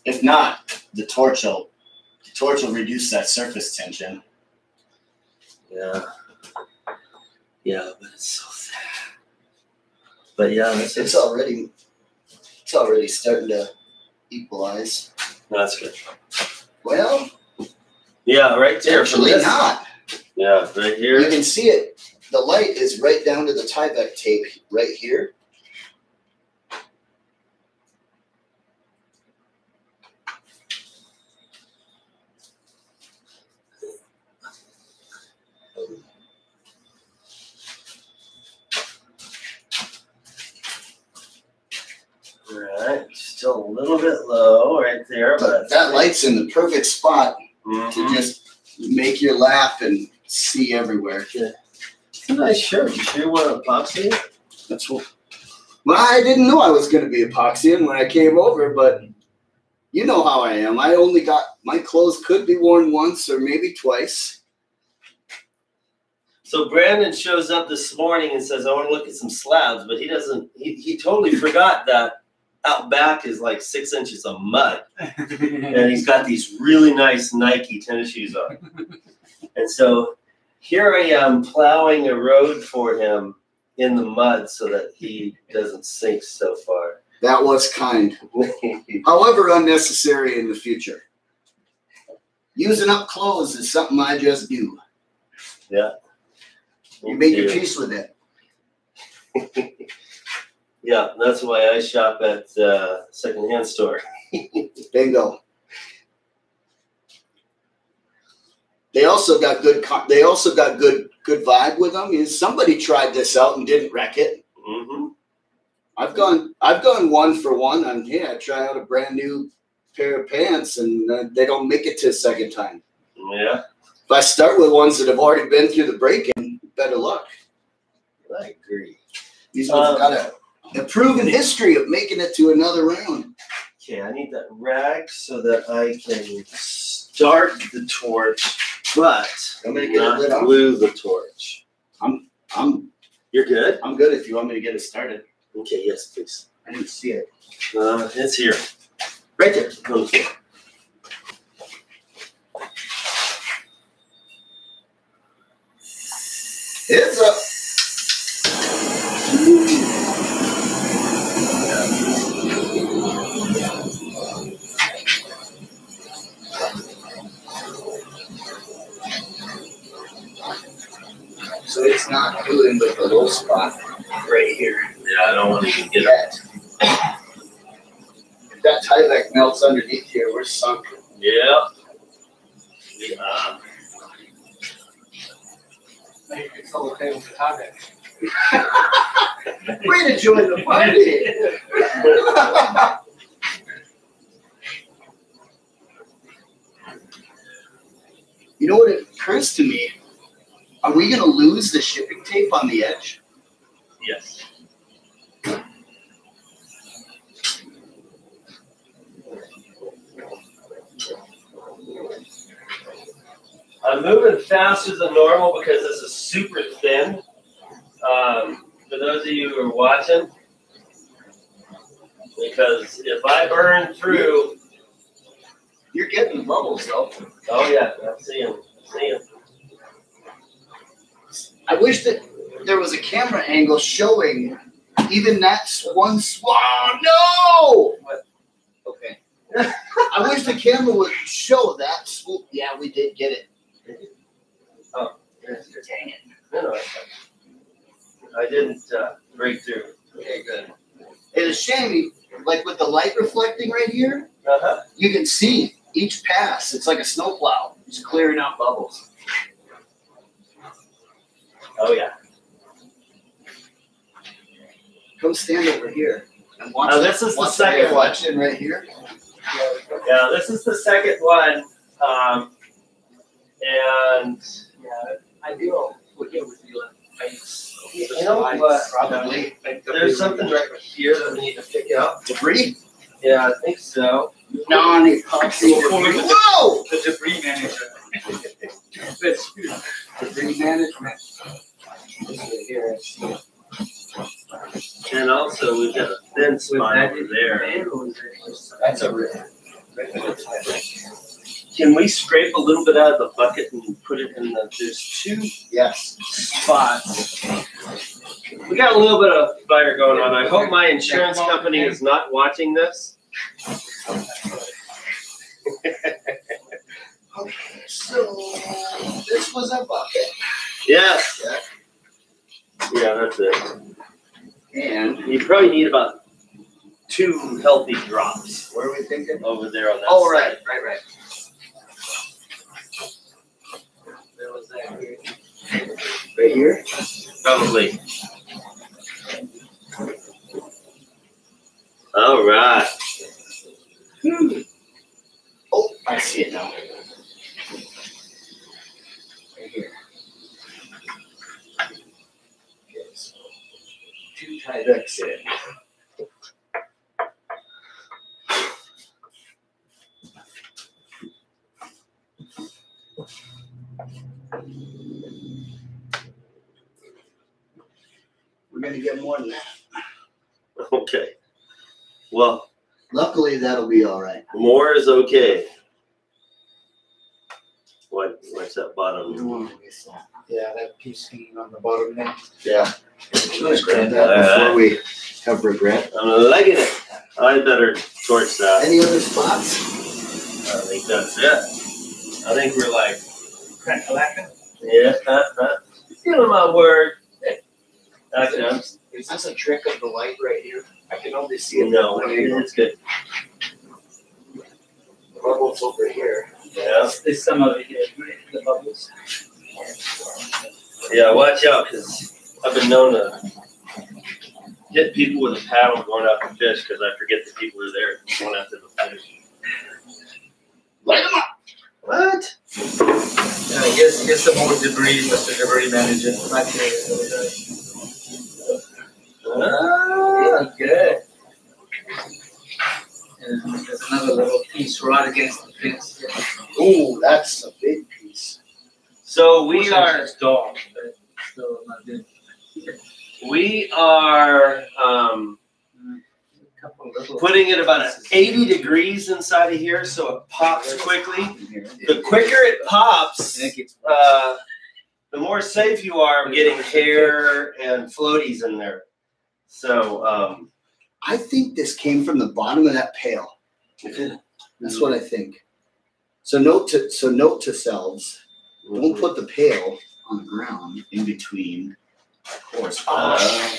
If not, the torch will the torch will reduce that surface tension. yeah. Yeah, but it's so sad. But yeah, that's It's already, it's already starting to equalize. that's good. Well, Yeah, right there. actually not. Yeah, right here. You can see it. The light is right down to the Tyvek tape right here. Right, still a little bit low right there, but But that light's in the perfect spot to Mhm. just make your laugh and see everywhere. It's a nice shirt. You sure you want epoxy? That's what. Well, I didn't know I was going to be epoxying when I came over, but you know how I am. I only got my clothes could be worn once or maybe twice. So Brandon shows up this morning and says, "I want to look at some slabs," but he doesn't. He, he totally forgot that out back is like six inches of mud, *laughs* and he's got these really nice Nike tennis shoes on. And so here I am plowing a road for him in the mud so that he doesn't sink so far. That was kind, *laughs* however unnecessary in the future. Using up clothes is something I just do. Yeah. You made your peace with it. *laughs* Yeah, that's why I shop at uh, secondhand store. *laughs* Bingo. They also got good. They also got good. Good vibe with them. Is somebody tried this out and didn't wreck it? Mm-hmm. I've gone. I've gone one for one on. Yeah, I try out a brand new pair of pants, and uh, they don't make it to a second time. Yeah, If I start with ones that have already been through the break-in, better luck. I agree. These ones Um, got a, a proven history of making it to another round. Okay, I need that rag so that I can start the torch, but I'm gonna get it lit not glue the torch. I'm. I'm You're good? I'm good if you want me to get it started. Okay, yes, please. I didn't see it. Uh, it's here. Right there. the. It's up. It's not doing with the low spot right here. Yeah, I don't want to even get it. That. If that Tyvek melts underneath here, we're sunk. Yeah. Yeah. Uh, Maybe it's all okay with the hot *laughs* egg. Way to join the party. *laughs* you know what it occurs to me? Are we gonna lose the shipping tape on the edge? Yes. I'm moving faster than normal because this is super thin. Um, for those of you who are watching, because if I burn through, You're getting the bubbles though. oh yeah, I'm seeing, seeing. I wish that there was a camera angle showing even that one swan. No! Okay. I wish the camera would show that swoop. Yeah, we did get it. Oh, Dang it. No, I didn't uh, break through. Okay, good. It's a shame, like with the light reflecting right here, Uh-huh. you can see each pass. It's like a snowplow. It's clearing out bubbles. Oh yeah. Come stand over here and watch. Now, this is the watch second one. watching right here. Yeah, this is the second one. Um, and Yeah, ideal would get with you like. You know what? Probably there's something right here that we need to pick up. debris. Yeah, I think so. Non-epoxy We'll call the- Whoa! The debris manager. *laughs* That's management. here. And also, we've got a thin spot over there. That's a Tyvek. can we scrape a little bit out of the bucket and put it in the, there's two Yes. spots. We got a little bit of fire going on. I hope my insurance company is not watching this. *laughs* Okay, so this was a bucket. Yes. Yeah, Yeah, that's it. And You probably need about two healthy drops where are we thinking? over there on that Oh, side. right, right, right. There was that here. Right here? Probably. All right. Hmm. Oh, I see it now. Right here. Okay, so Tyveks in. We're gonna get more than that. Okay. Well, Luckily, that'll be all right. more is okay. What? What's that bottom? Yeah, that piece hanging on the bottom there. Yeah. Let's grab that before we have regret. I'm liking it. I better torch that. Any other spots? I think that's it. I think we're like, Crack-a-lackin'. yeah, huh, huh. Stealing my word. That comes. Is this a trick of the light right here? I can only see it. No, it's good. The bubbles over here. Yeah. There's some over here, the bubbles. Yeah, watch out, because I've been known to hit people with a paddle going after fish because I forget the people are there going after the fish. Light them up. What? Yeah, here's, here's some more debris, Mr. Debris Manager. Back here. Ah, good. And there's another little piece right against the fence. Ooh, that's a big. So we are dog, still not good. we are um, putting it about 80 degrees inside of here so it pops quickly. The quicker it pops, I think it's. uh, the more safe you are of getting hair and floaties in there. So, um, I think this came from the bottom of that pail. That's what I think. So note to so note to selves, don't put the pail on the ground in between. Of course. Uh,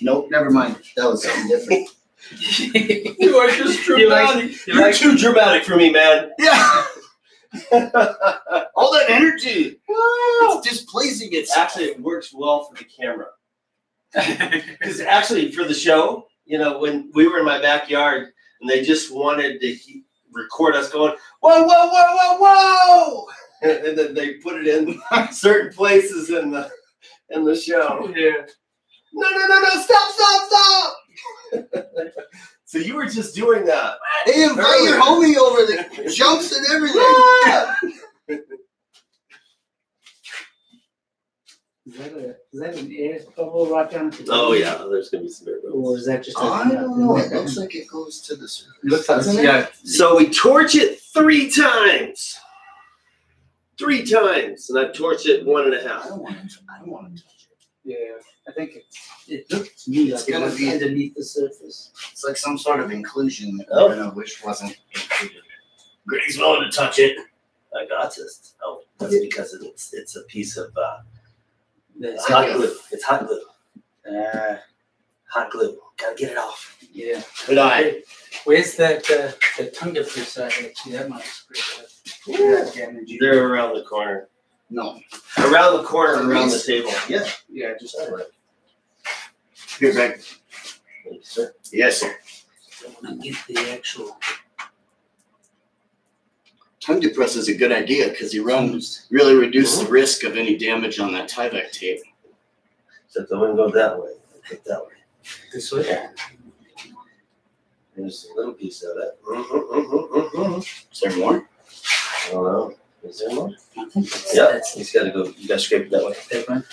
Nope, never mind. That was something different. *laughs* you are just You like- dramatic. you You're like- too dramatic for me, man. yeah. *laughs* All that energy. It's displacing itself. Actually, it works well for the camera. *laughs* Because actually, for the show, you know, when we were in my backyard and they just wanted to he- record us going, whoa, whoa, whoa, whoa, whoa, and, *laughs* and then they put it in *laughs* certain places in the in the show. Yeah. No, no, no, no! Stop, stop, stop! *laughs* so you were just doing that. They invite your homie over there. Jumps and everything. Ah! Is that a, is that an air bubble right down to the? Oh yeah, there's gonna be some air bubbles. Or is that just? a- I don't know. It looks like it goes to the surface. Looks like, Doesn't it? yeah. So we torch it three times. Three times, and I've torched it one and a I half. don't want to. I don't want to touch it. Yeah, I think it, it looked to me It's like it gonna was be- underneath the surface. It's like some sort of inclusion that Oh. we're wish wasn't included. Grady's willing to touch it. I got this. Oh, that's because it's it's a piece of uh, That's hot glue. It's hot glue. Uh, Hot glue. Gotta get it off. yeah. Good eye. Where's that, uh, the tongue depressor? Actually, that might scrape that. Yeah, energy. They're around the corner. No. Around the corner, around the table. Yeah. Yeah, just. Here, Greg. Thank you, sir. Yes, sir. Get the actual. Tongue depressor is a good idea because you run really reduce the mm-hmm. risk of any damage on that Tyvek tape. Except I wouldn't go that way. I take that way. This way? There's a little piece of it. Mm-hmm, Is there more? I don't know. Is there more? I. Yeah, That's he's gotta go, you gotta scrape it that way. that one.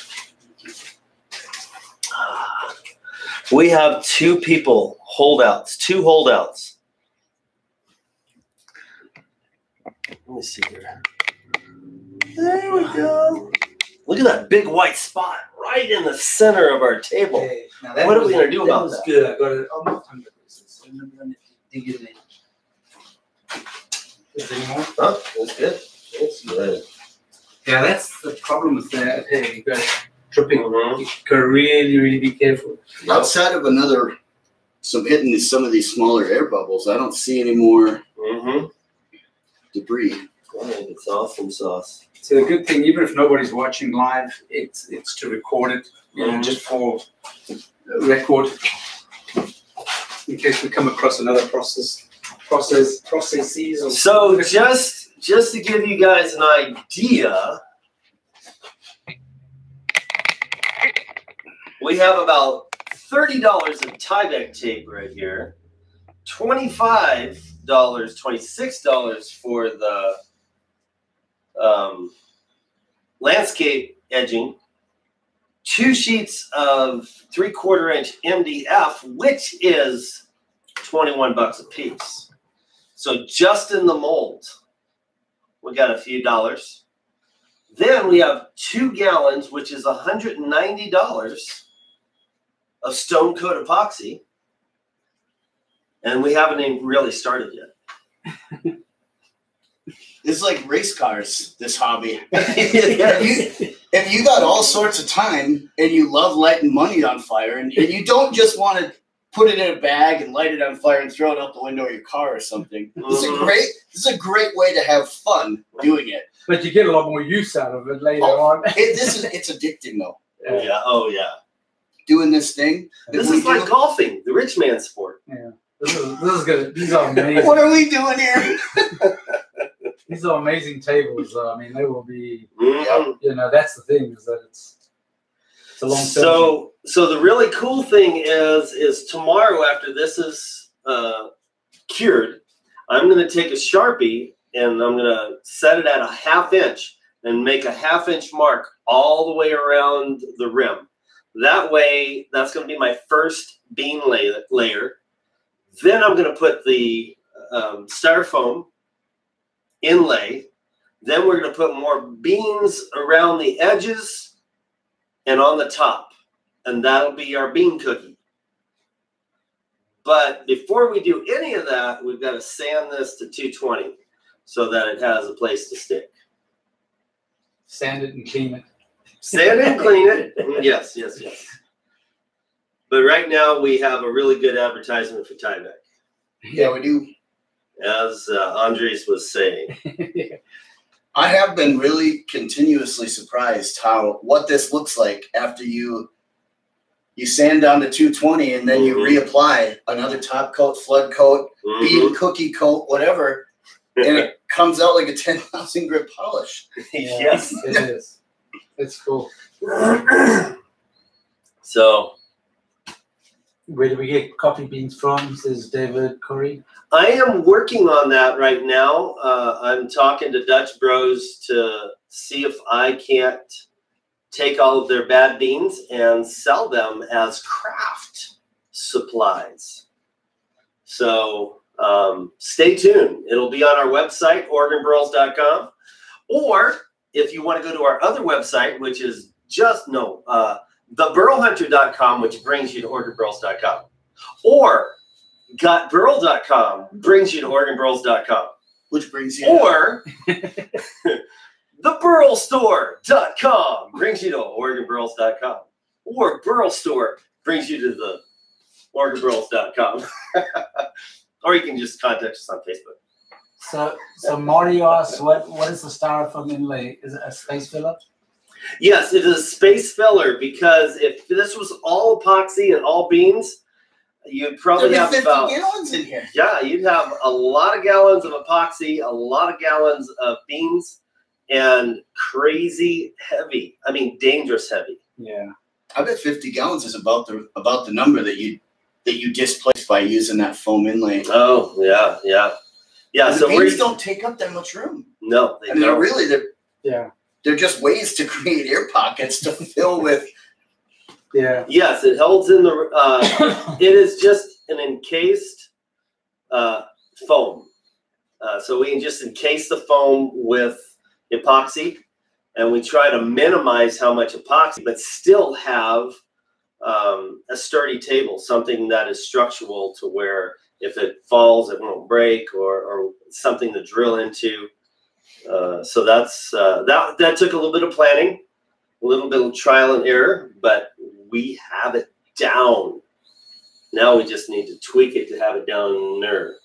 We have two people, holdouts, two holdouts. Let me see here. There we go. Look at that big white spot right in the center of our table. Okay, What are we gonna do about was that? good. I got it almost hundred pieces. So I'm gonna dig it in. Is there more? Huh? That's good. That's good. Yeah, that's the problem with that. Hey, you got tripping. Mhm. You gotta really, really be careful. Outside of another, some hitting some of these smaller air bubbles, I don't see any more Mhm. Debris. I it's awesome sauce. So the good thing, even if nobody's watching live, it's it's to record it, you know, Mhm. just for record. In case we come across another process, process, processes or. So just just to give you guys an idea, we have about thirty dollars of Tyvek tape right here, twenty-five dollars, twenty-six dollars for the um, landscape edging, two sheets of three-quarter inch MDF, which is twenty-one bucks a piece. So just in the mold, we got a few dollars. Then we have two gallons, which is $190 of stone coat epoxy. And we haven't even really started yet. It's like race cars, this hobby. *laughs* Yes. You- if you got all sorts of time and you love lighting money on fire and, and you don't just want to put it in a bag and light it on fire and throw it out the window of your car or something. This is a Mhm. great this is a great way to have fun doing it. But you get a lot more use out of it later Oh. on. it this *laughs* is it's addicting though. Oh, yeah. Oh, yeah. Doing this thing. This is like do. golfing, the rich man sport. This is this is good. These are amazing. what are we doing here? *laughs* These are amazing tables. Though. I mean, they will be. Mhm. You know, that's the thing is that it's it's a long term. So, so the really cool thing is, is tomorrow after this is uh, cured, I'm going to take a sharpie and I'm going to set it at a half inch and make a half inch mark all the way around the rim. That way, that's going to be my first bean lay- layer. Then I'm going to put the um, styrofoam inlay. Then we're going to put more beans around the edges and on the top, and that'll be our bean cookie. But before we do any of that, we've got to sand this to 220 so that it has a place to stick. sand it and clean it. Sand it and clean it. *laughs* Yes, yes, yes. But right now we have a really good advertisement for Tyvek, Yeah, we do. as uh, Andres was saying. *laughs* I have been really continuously surprised how what this looks like after you you sand down to 220 and then you Mhm. reapply another top coat, flood coat, Mhm. bean cookie coat, whatever, and it *laughs* comes out like a 10,000 grit polish. Yeah, *laughs* yes. it is. It's cool. so Where do we get coffee beans from? Says David Curry. I am working on that right now. Uh, I'm talking to Dutch Bros to see if I can't take all of their bad beans and sell them as craft supplies. So um, stay tuned. It'll be on our website, OregonBurls.com. Or if you want to go to our other website, which is just no, uh, theburlhunter.com, which brings you to OregonBurls.com. Or gotburl.com brings you to OregonBurls.com. Which brings you Or *laughs* theburlstore.com brings you to OregonBurls.com. Or burlstore brings you to the OregonBurls.com. *laughs* or you can just contact us on Facebook. So, so Marty asks, what what is the styrofoam inlay? Is it a space filler? Yes, it is a space filler because if this was all epoxy and all beans, you'd probably There'd have 50 about gallons in here. Yeah, you'd have a lot of gallons of epoxy, a lot of gallons of beans, and crazy heavy. I mean, dangerous heavy. Yeah. I bet 50 gallons is about the about the number that you that you displaced by using that foam inlay. Oh yeah, yeah, yeah. And So the we're beans don't take up that much room. no, they I mean, don't. really they're Yeah. They're just ways to create air pockets to fill with. Yeah. Yes, it holds in the. Uh, it is just an encased uh, foam. Uh, so we can just encase the foam with epoxy, and we try to minimize how much epoxy, but still have um, a sturdy table, something that is structural to where if it falls, it won't break, or, or something to drill into. Uh, so that's uh, that. That took a little bit of planning, a little bit of trial and error, but we have it down. Now we just need to tweak it to have it downer,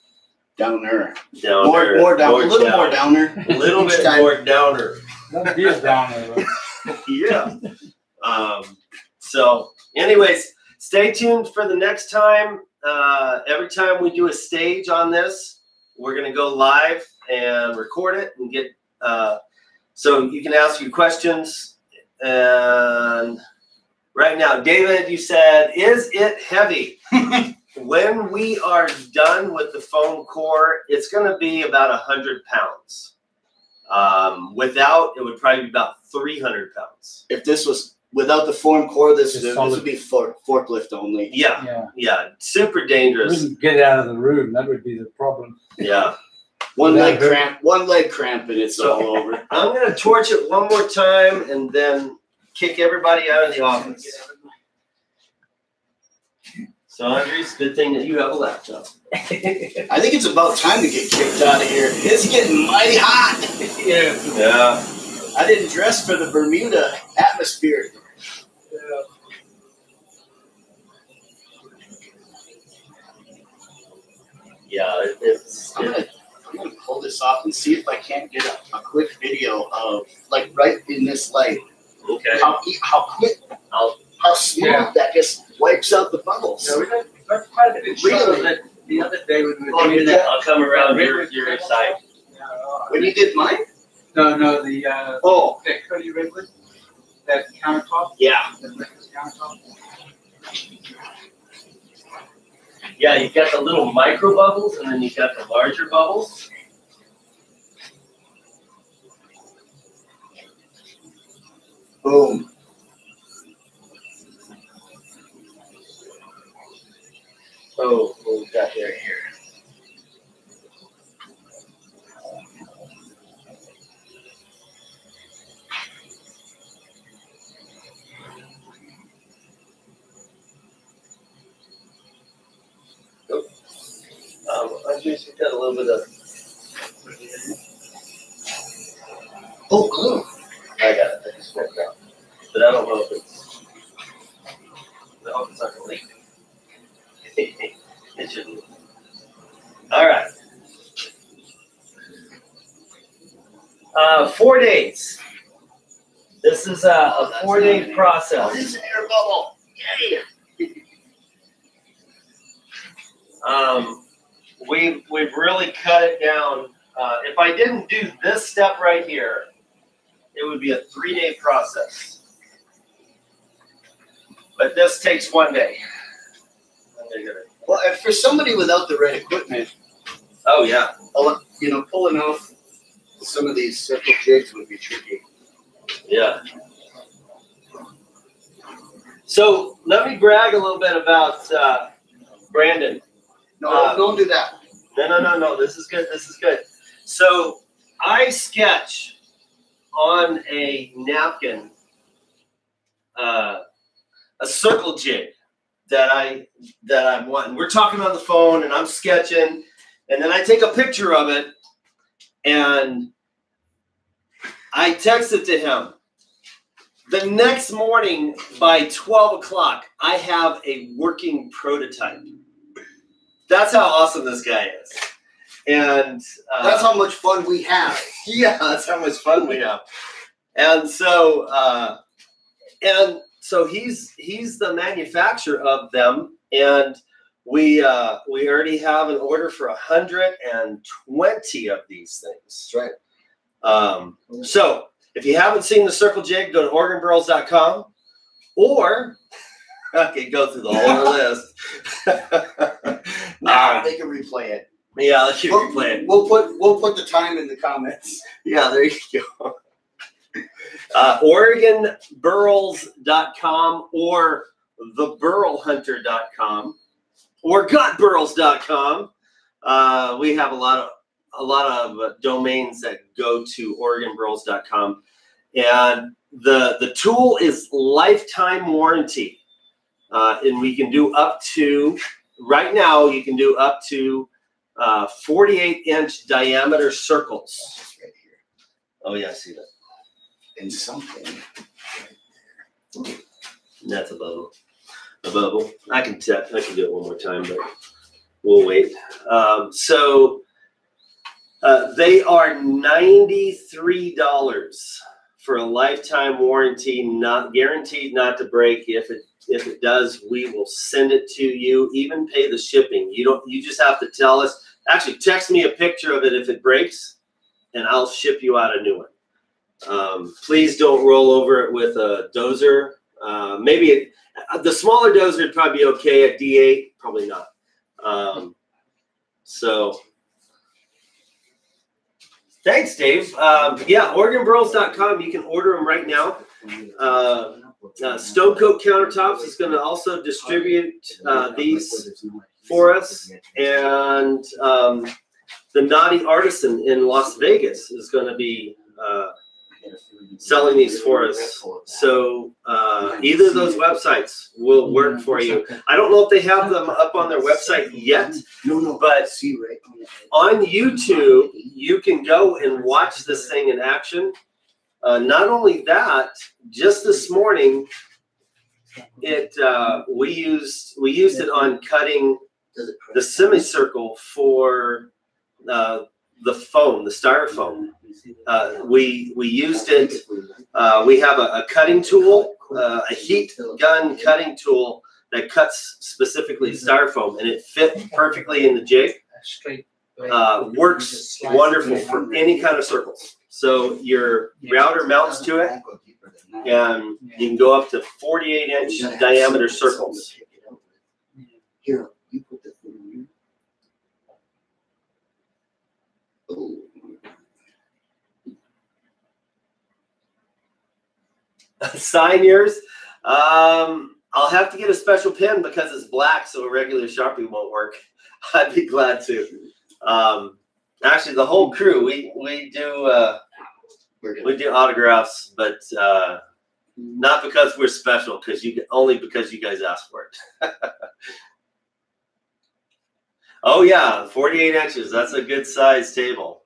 Downer. down More, there, more down, a little more downer. a little *laughs* bit time. more downer. That is down there. *laughs* yeah. Um, so, anyways, stay tuned for the next time. Uh, every time we do a stage on this, we're gonna go live and record it and get uh, so you can ask your questions. And right now, David, you said, "Is it heavy?" *laughs* when we are done with the foam core, it's gonna be about a hundred pounds. Um, without, it would probably be about three hundred pounds. If this was without the form core, this, this would be for, forklift only. Yeah, Yeah. yeah, super We dangerous. Wouldn't get out of the room. That would be the problem. Yeah. One leg very- cramp, one leg cramp, and it's all over. *laughs* I'm gonna torch it one more time and then kick everybody out of the office. So Andres, good thing that you have a laptop. I think it's about time to get kicked out of here. It's getting mighty hot. Yeah. Yeah. *laughs* I didn't dress for the Bermuda atmosphere. Yeah, it- it's, I'm gonna, I'm gonna pull this off and see if I can't get a, a quick video of like right in this light okay. how e- how quick I'll- how smooth Yeah. that just wipes out the bubbles. Yeah, we got, that's quite a bit. shot Really? of it the other day when we Oh, were you doing did? that. I'll come around your, your side. When you did mine? No, no, the, uh, Oh, that Cody Ridley, that countertop, yeah. that breakfast countertop. Yeah, you've got the little micro bubbles and then you've got the larger bubbles. Boom. Oh, what we got there here? Oh, Um, I just got a little bit of, Oh, glue. I got it, I just worked out. But I don't know if it's, I hope it's not leak. *laughs* It shouldn't. All right. Uh, four days. This is a, a four-day Oh, process. this is an air bubble. Yay. *laughs* Um, we've we've really cut it down. Uh, if I didn't do this step right here, it would be a three-day process. But this takes one day. Well, for somebody without the right equipment, Oh yeah. you know, pulling off some of these simple jigs would be tricky. Yeah. So let me brag a little bit about uh, Brandon. No, Uh, don't do that. No, no, no, no. This is good. This is good. So I sketch on a napkin uh, a circle jig that I that I'm wanting. We're talking on the phone and I'm sketching, and then I take a picture of it and I text it to him. The next morning by 12 o'clock, I have a working prototype. That's how awesome this guy is. And uh, That's how much fun we have. *laughs* yeah, that's how much fun we have. And so, uh, and so he's he's the manufacturer of them, and we uh, we already have an order for hundred and twenty of these things. That's right. Um, so if you haven't seen the circle jig, go to OregonBurls.com or I *laughs* okay, go through the whole list. *laughs* Now Um, they can replay it. Yeah, let's keep We'll, replaying. we'll put we'll put the time in the comments. *laughs* Yeah, there you go. Uh, OregonBurls.com or theburlhunter.com or gutburls.com. Uh, we have a lot of a lot of domains that go to OregonBurls.com, and the the tool is lifetime warranty, uh, and we can do up to right now. You can do up to uh, 48 inch diameter circles. Right. Oh yeah, I see that. And something. That's a bubble. A bubble. I can t- I can do it one more time, but we'll wait. Um, so uh, they are ninety three dollars for a lifetime warranty, not guaranteed not to break. If it if it does, we will send it to you. Even pay the shipping. You don't. You just have to tell us. Actually, text me a picture of it if it breaks, and I'll ship you out a new one. Um, please don't roll over it with a dozer. Uh, maybe it, uh, the smaller dozer would probably be okay. at D8, probably not. Um, so, thanks, Dave. Um, yeah, OregonBurls.com. You can order them right now. Uh, uh, Stone Coat Countertops is going to also distribute uh, these for us, and um, the Naughty Artisan in Las Vegas is going to be uh, selling these for us. So uh, either of those websites will work for you. I don't know if they have them up on their website yet. But. On YouTube, you can go and watch this thing in action. Uh, not only that, just this morning, it uh, we used we used it on cutting the semicircle for uh, the foam, the styrofoam. Uh, we we used it. Uh, we have a, a cutting tool, uh, a heat gun cutting tool that cuts specifically styrofoam, and it fit perfectly in the jig. Uh, works wonderful for any kind of circles. So your router mounts to it, and you can go up to 48 inch diameter circles. Here, you put the thing. Oh. *laughs* Sign yours. Um, I'll have to get a special pen because it's black, so a regular sharpie won't work. *laughs* I'd be glad to. Um, actually, the whole crew we we do uh, We're gonna- we do autographs, but uh, not because we're special, because you only because you guys asked for it. *laughs* oh yeah, 48 inches. That's a good size table.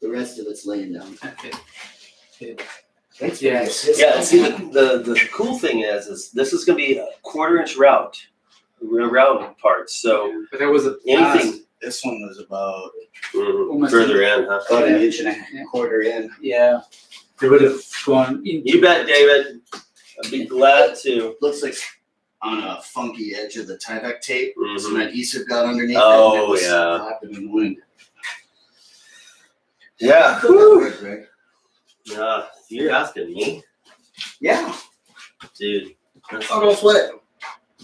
The rest of it's laying down. *laughs* Thanks Yeah. for the assist. Yeah, see the, the the cool thing is is this is gonna be a quarter inch route, round parts. So But there was a anything This one was about mm, Almost further in, huh? about an inch and a Yeah. quarter in. Yeah. They would have gone into You bet, David. I'd be glad to. Looks like on a funky edge of the Tyvek tape, Mhm. some adhesive got underneath Oh, it. and it was yeah. flapping in the wind. Yeah. Good, Greg. You're asking me, Yeah. dude. Oh, don't sweat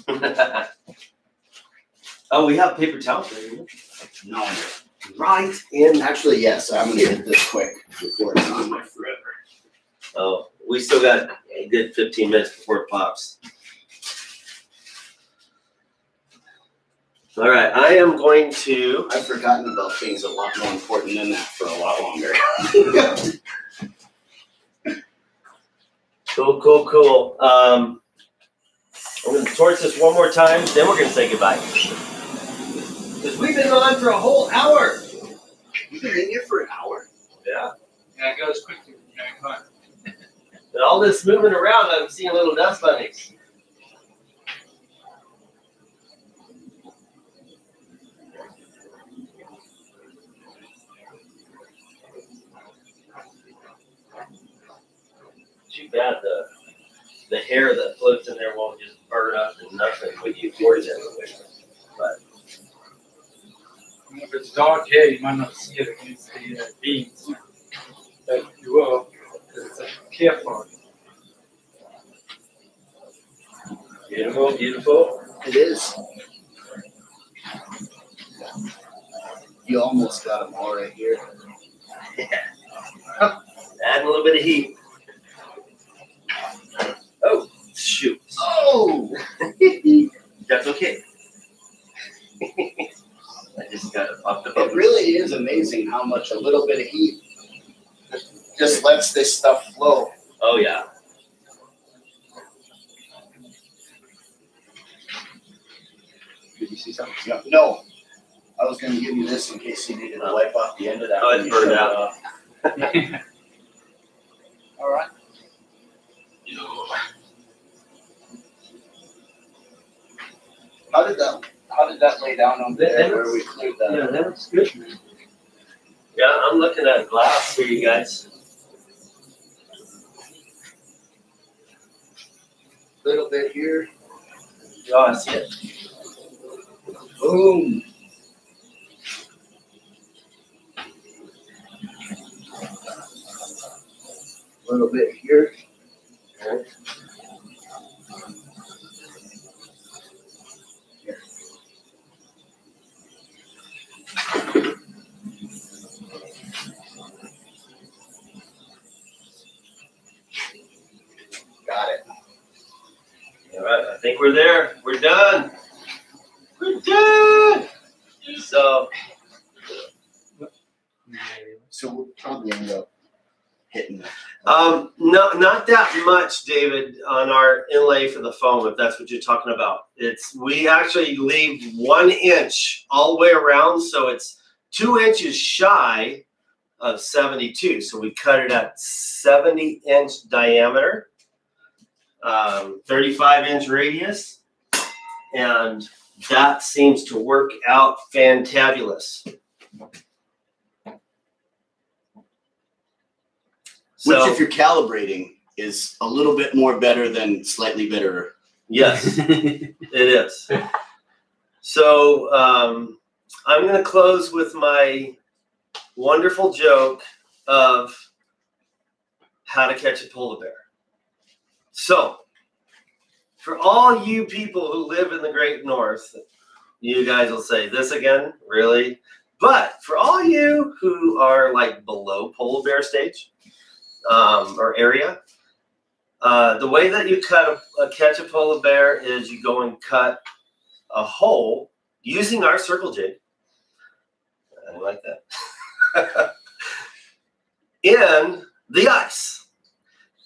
*laughs* oh, we have paper towels. right? No. Right. And actually, yes, I'm gonna get this quick before it's on my forever. Oh, we still got a good 15 minutes before it pops. All right, I am going to. I've forgotten about things a lot more important than that for a lot longer. *laughs* Cool, cool, cool. Um, I'm going to torch this one more time, then we're going to say goodbye. Because we've been on for a whole hour. You've been in here for an hour. Yeah. Yeah, it goes quickly. Yeah, come on. And all this moving around, I'm seeing little dust bunnies. Too bad the the hair that floats in there won't just burn up and nothing when you torch it. But if it's dark here, you might not see it against the uh, beams. But you will, because it's a clear fog. Beautiful, beautiful. It is. You almost got them all right here. *laughs* Add a little bit of heat. Just got off the It really is amazing how much a little bit of heat just lets this stuff flow. Oh yeah. Did you see something? Yeah. No. I was gonna give you this in case you needed to wipe off the end of that. Oh, it's burned shut it out. off. *laughs* All right. How did that, how did that lay down on That- there that where we cleared that? Yeah, that looks good, man. Yeah, I'm looking at glass for you guys. Little bit here, Oh, I see it. boom. Little bit here. Got All right, I think we're there. We're done. We're done. So So we'll probably end up hitting. Um, no, not that much, David, on our inlay for the foam, if that's what you're talking about. It's we actually leave one inch all the way around, so it's two inches shy of 72. So we cut it at 70 inch diameter, um, 35 inch radius, and that seems to work out fantabulous. Which, if you're calibrating, is a little bit more better than slightly better. yes. *laughs* It is. So um, I'm going to close with my wonderful joke of how to catch a polar bear. So, for all you people who live in the Great North, you guys will say this again, really? But for all you who are like below polar bear stage um, or area, uh, the way that you cut a, a catch a polar bear is you go and cut a hole using our circle jig. I like that. *laughs* In the ice.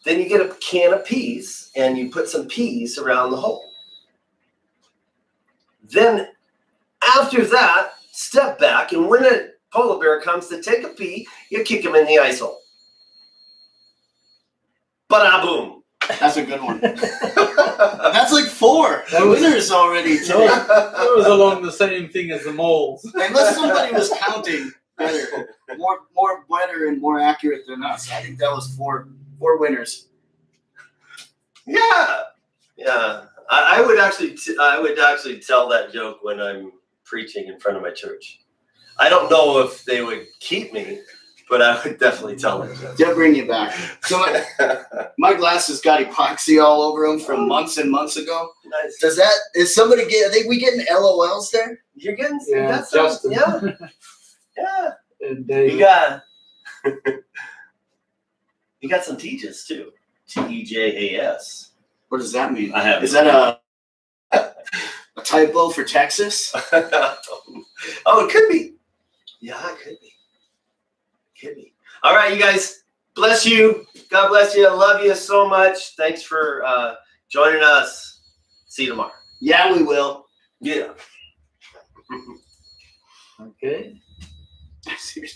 Then you get a can of peas and you put some peas around the hole. Then after that, step back and when a polar bear comes to take a pee, you kick him in the ice hole. Ba boom. That's a good one. *laughs* That's like four That was- winners already today. That was along the same thing as the moles. Unless somebody was counting better, more more better and more accurate than us. I think that was four four winners. Yeah, yeah. I, I would actually, t- I would actually tell that joke when I'm preaching in front of my church. I don't know if they would keep me, but I would definitely tell it. They'll bring you back. So my, *laughs* my glasses got epoxy all over them from months and months ago. nice. Does that is somebody get? Are they, we getting LOLs there? You're getting, you Yeah, got some, Justin. yeah, *laughs* yeah. And You David. got, you got some teaches too. T E J A S. What does that mean? I have. Is that a a typo for Texas? *laughs* oh, it could be. Yeah, it could be. Could be. All right, you guys. Bless you. God bless you. I love you so much. Thanks for uh, joining us. See you tomorrow. Yeah, we will. Yeah. *laughs* Okay. *laughs* Seriously.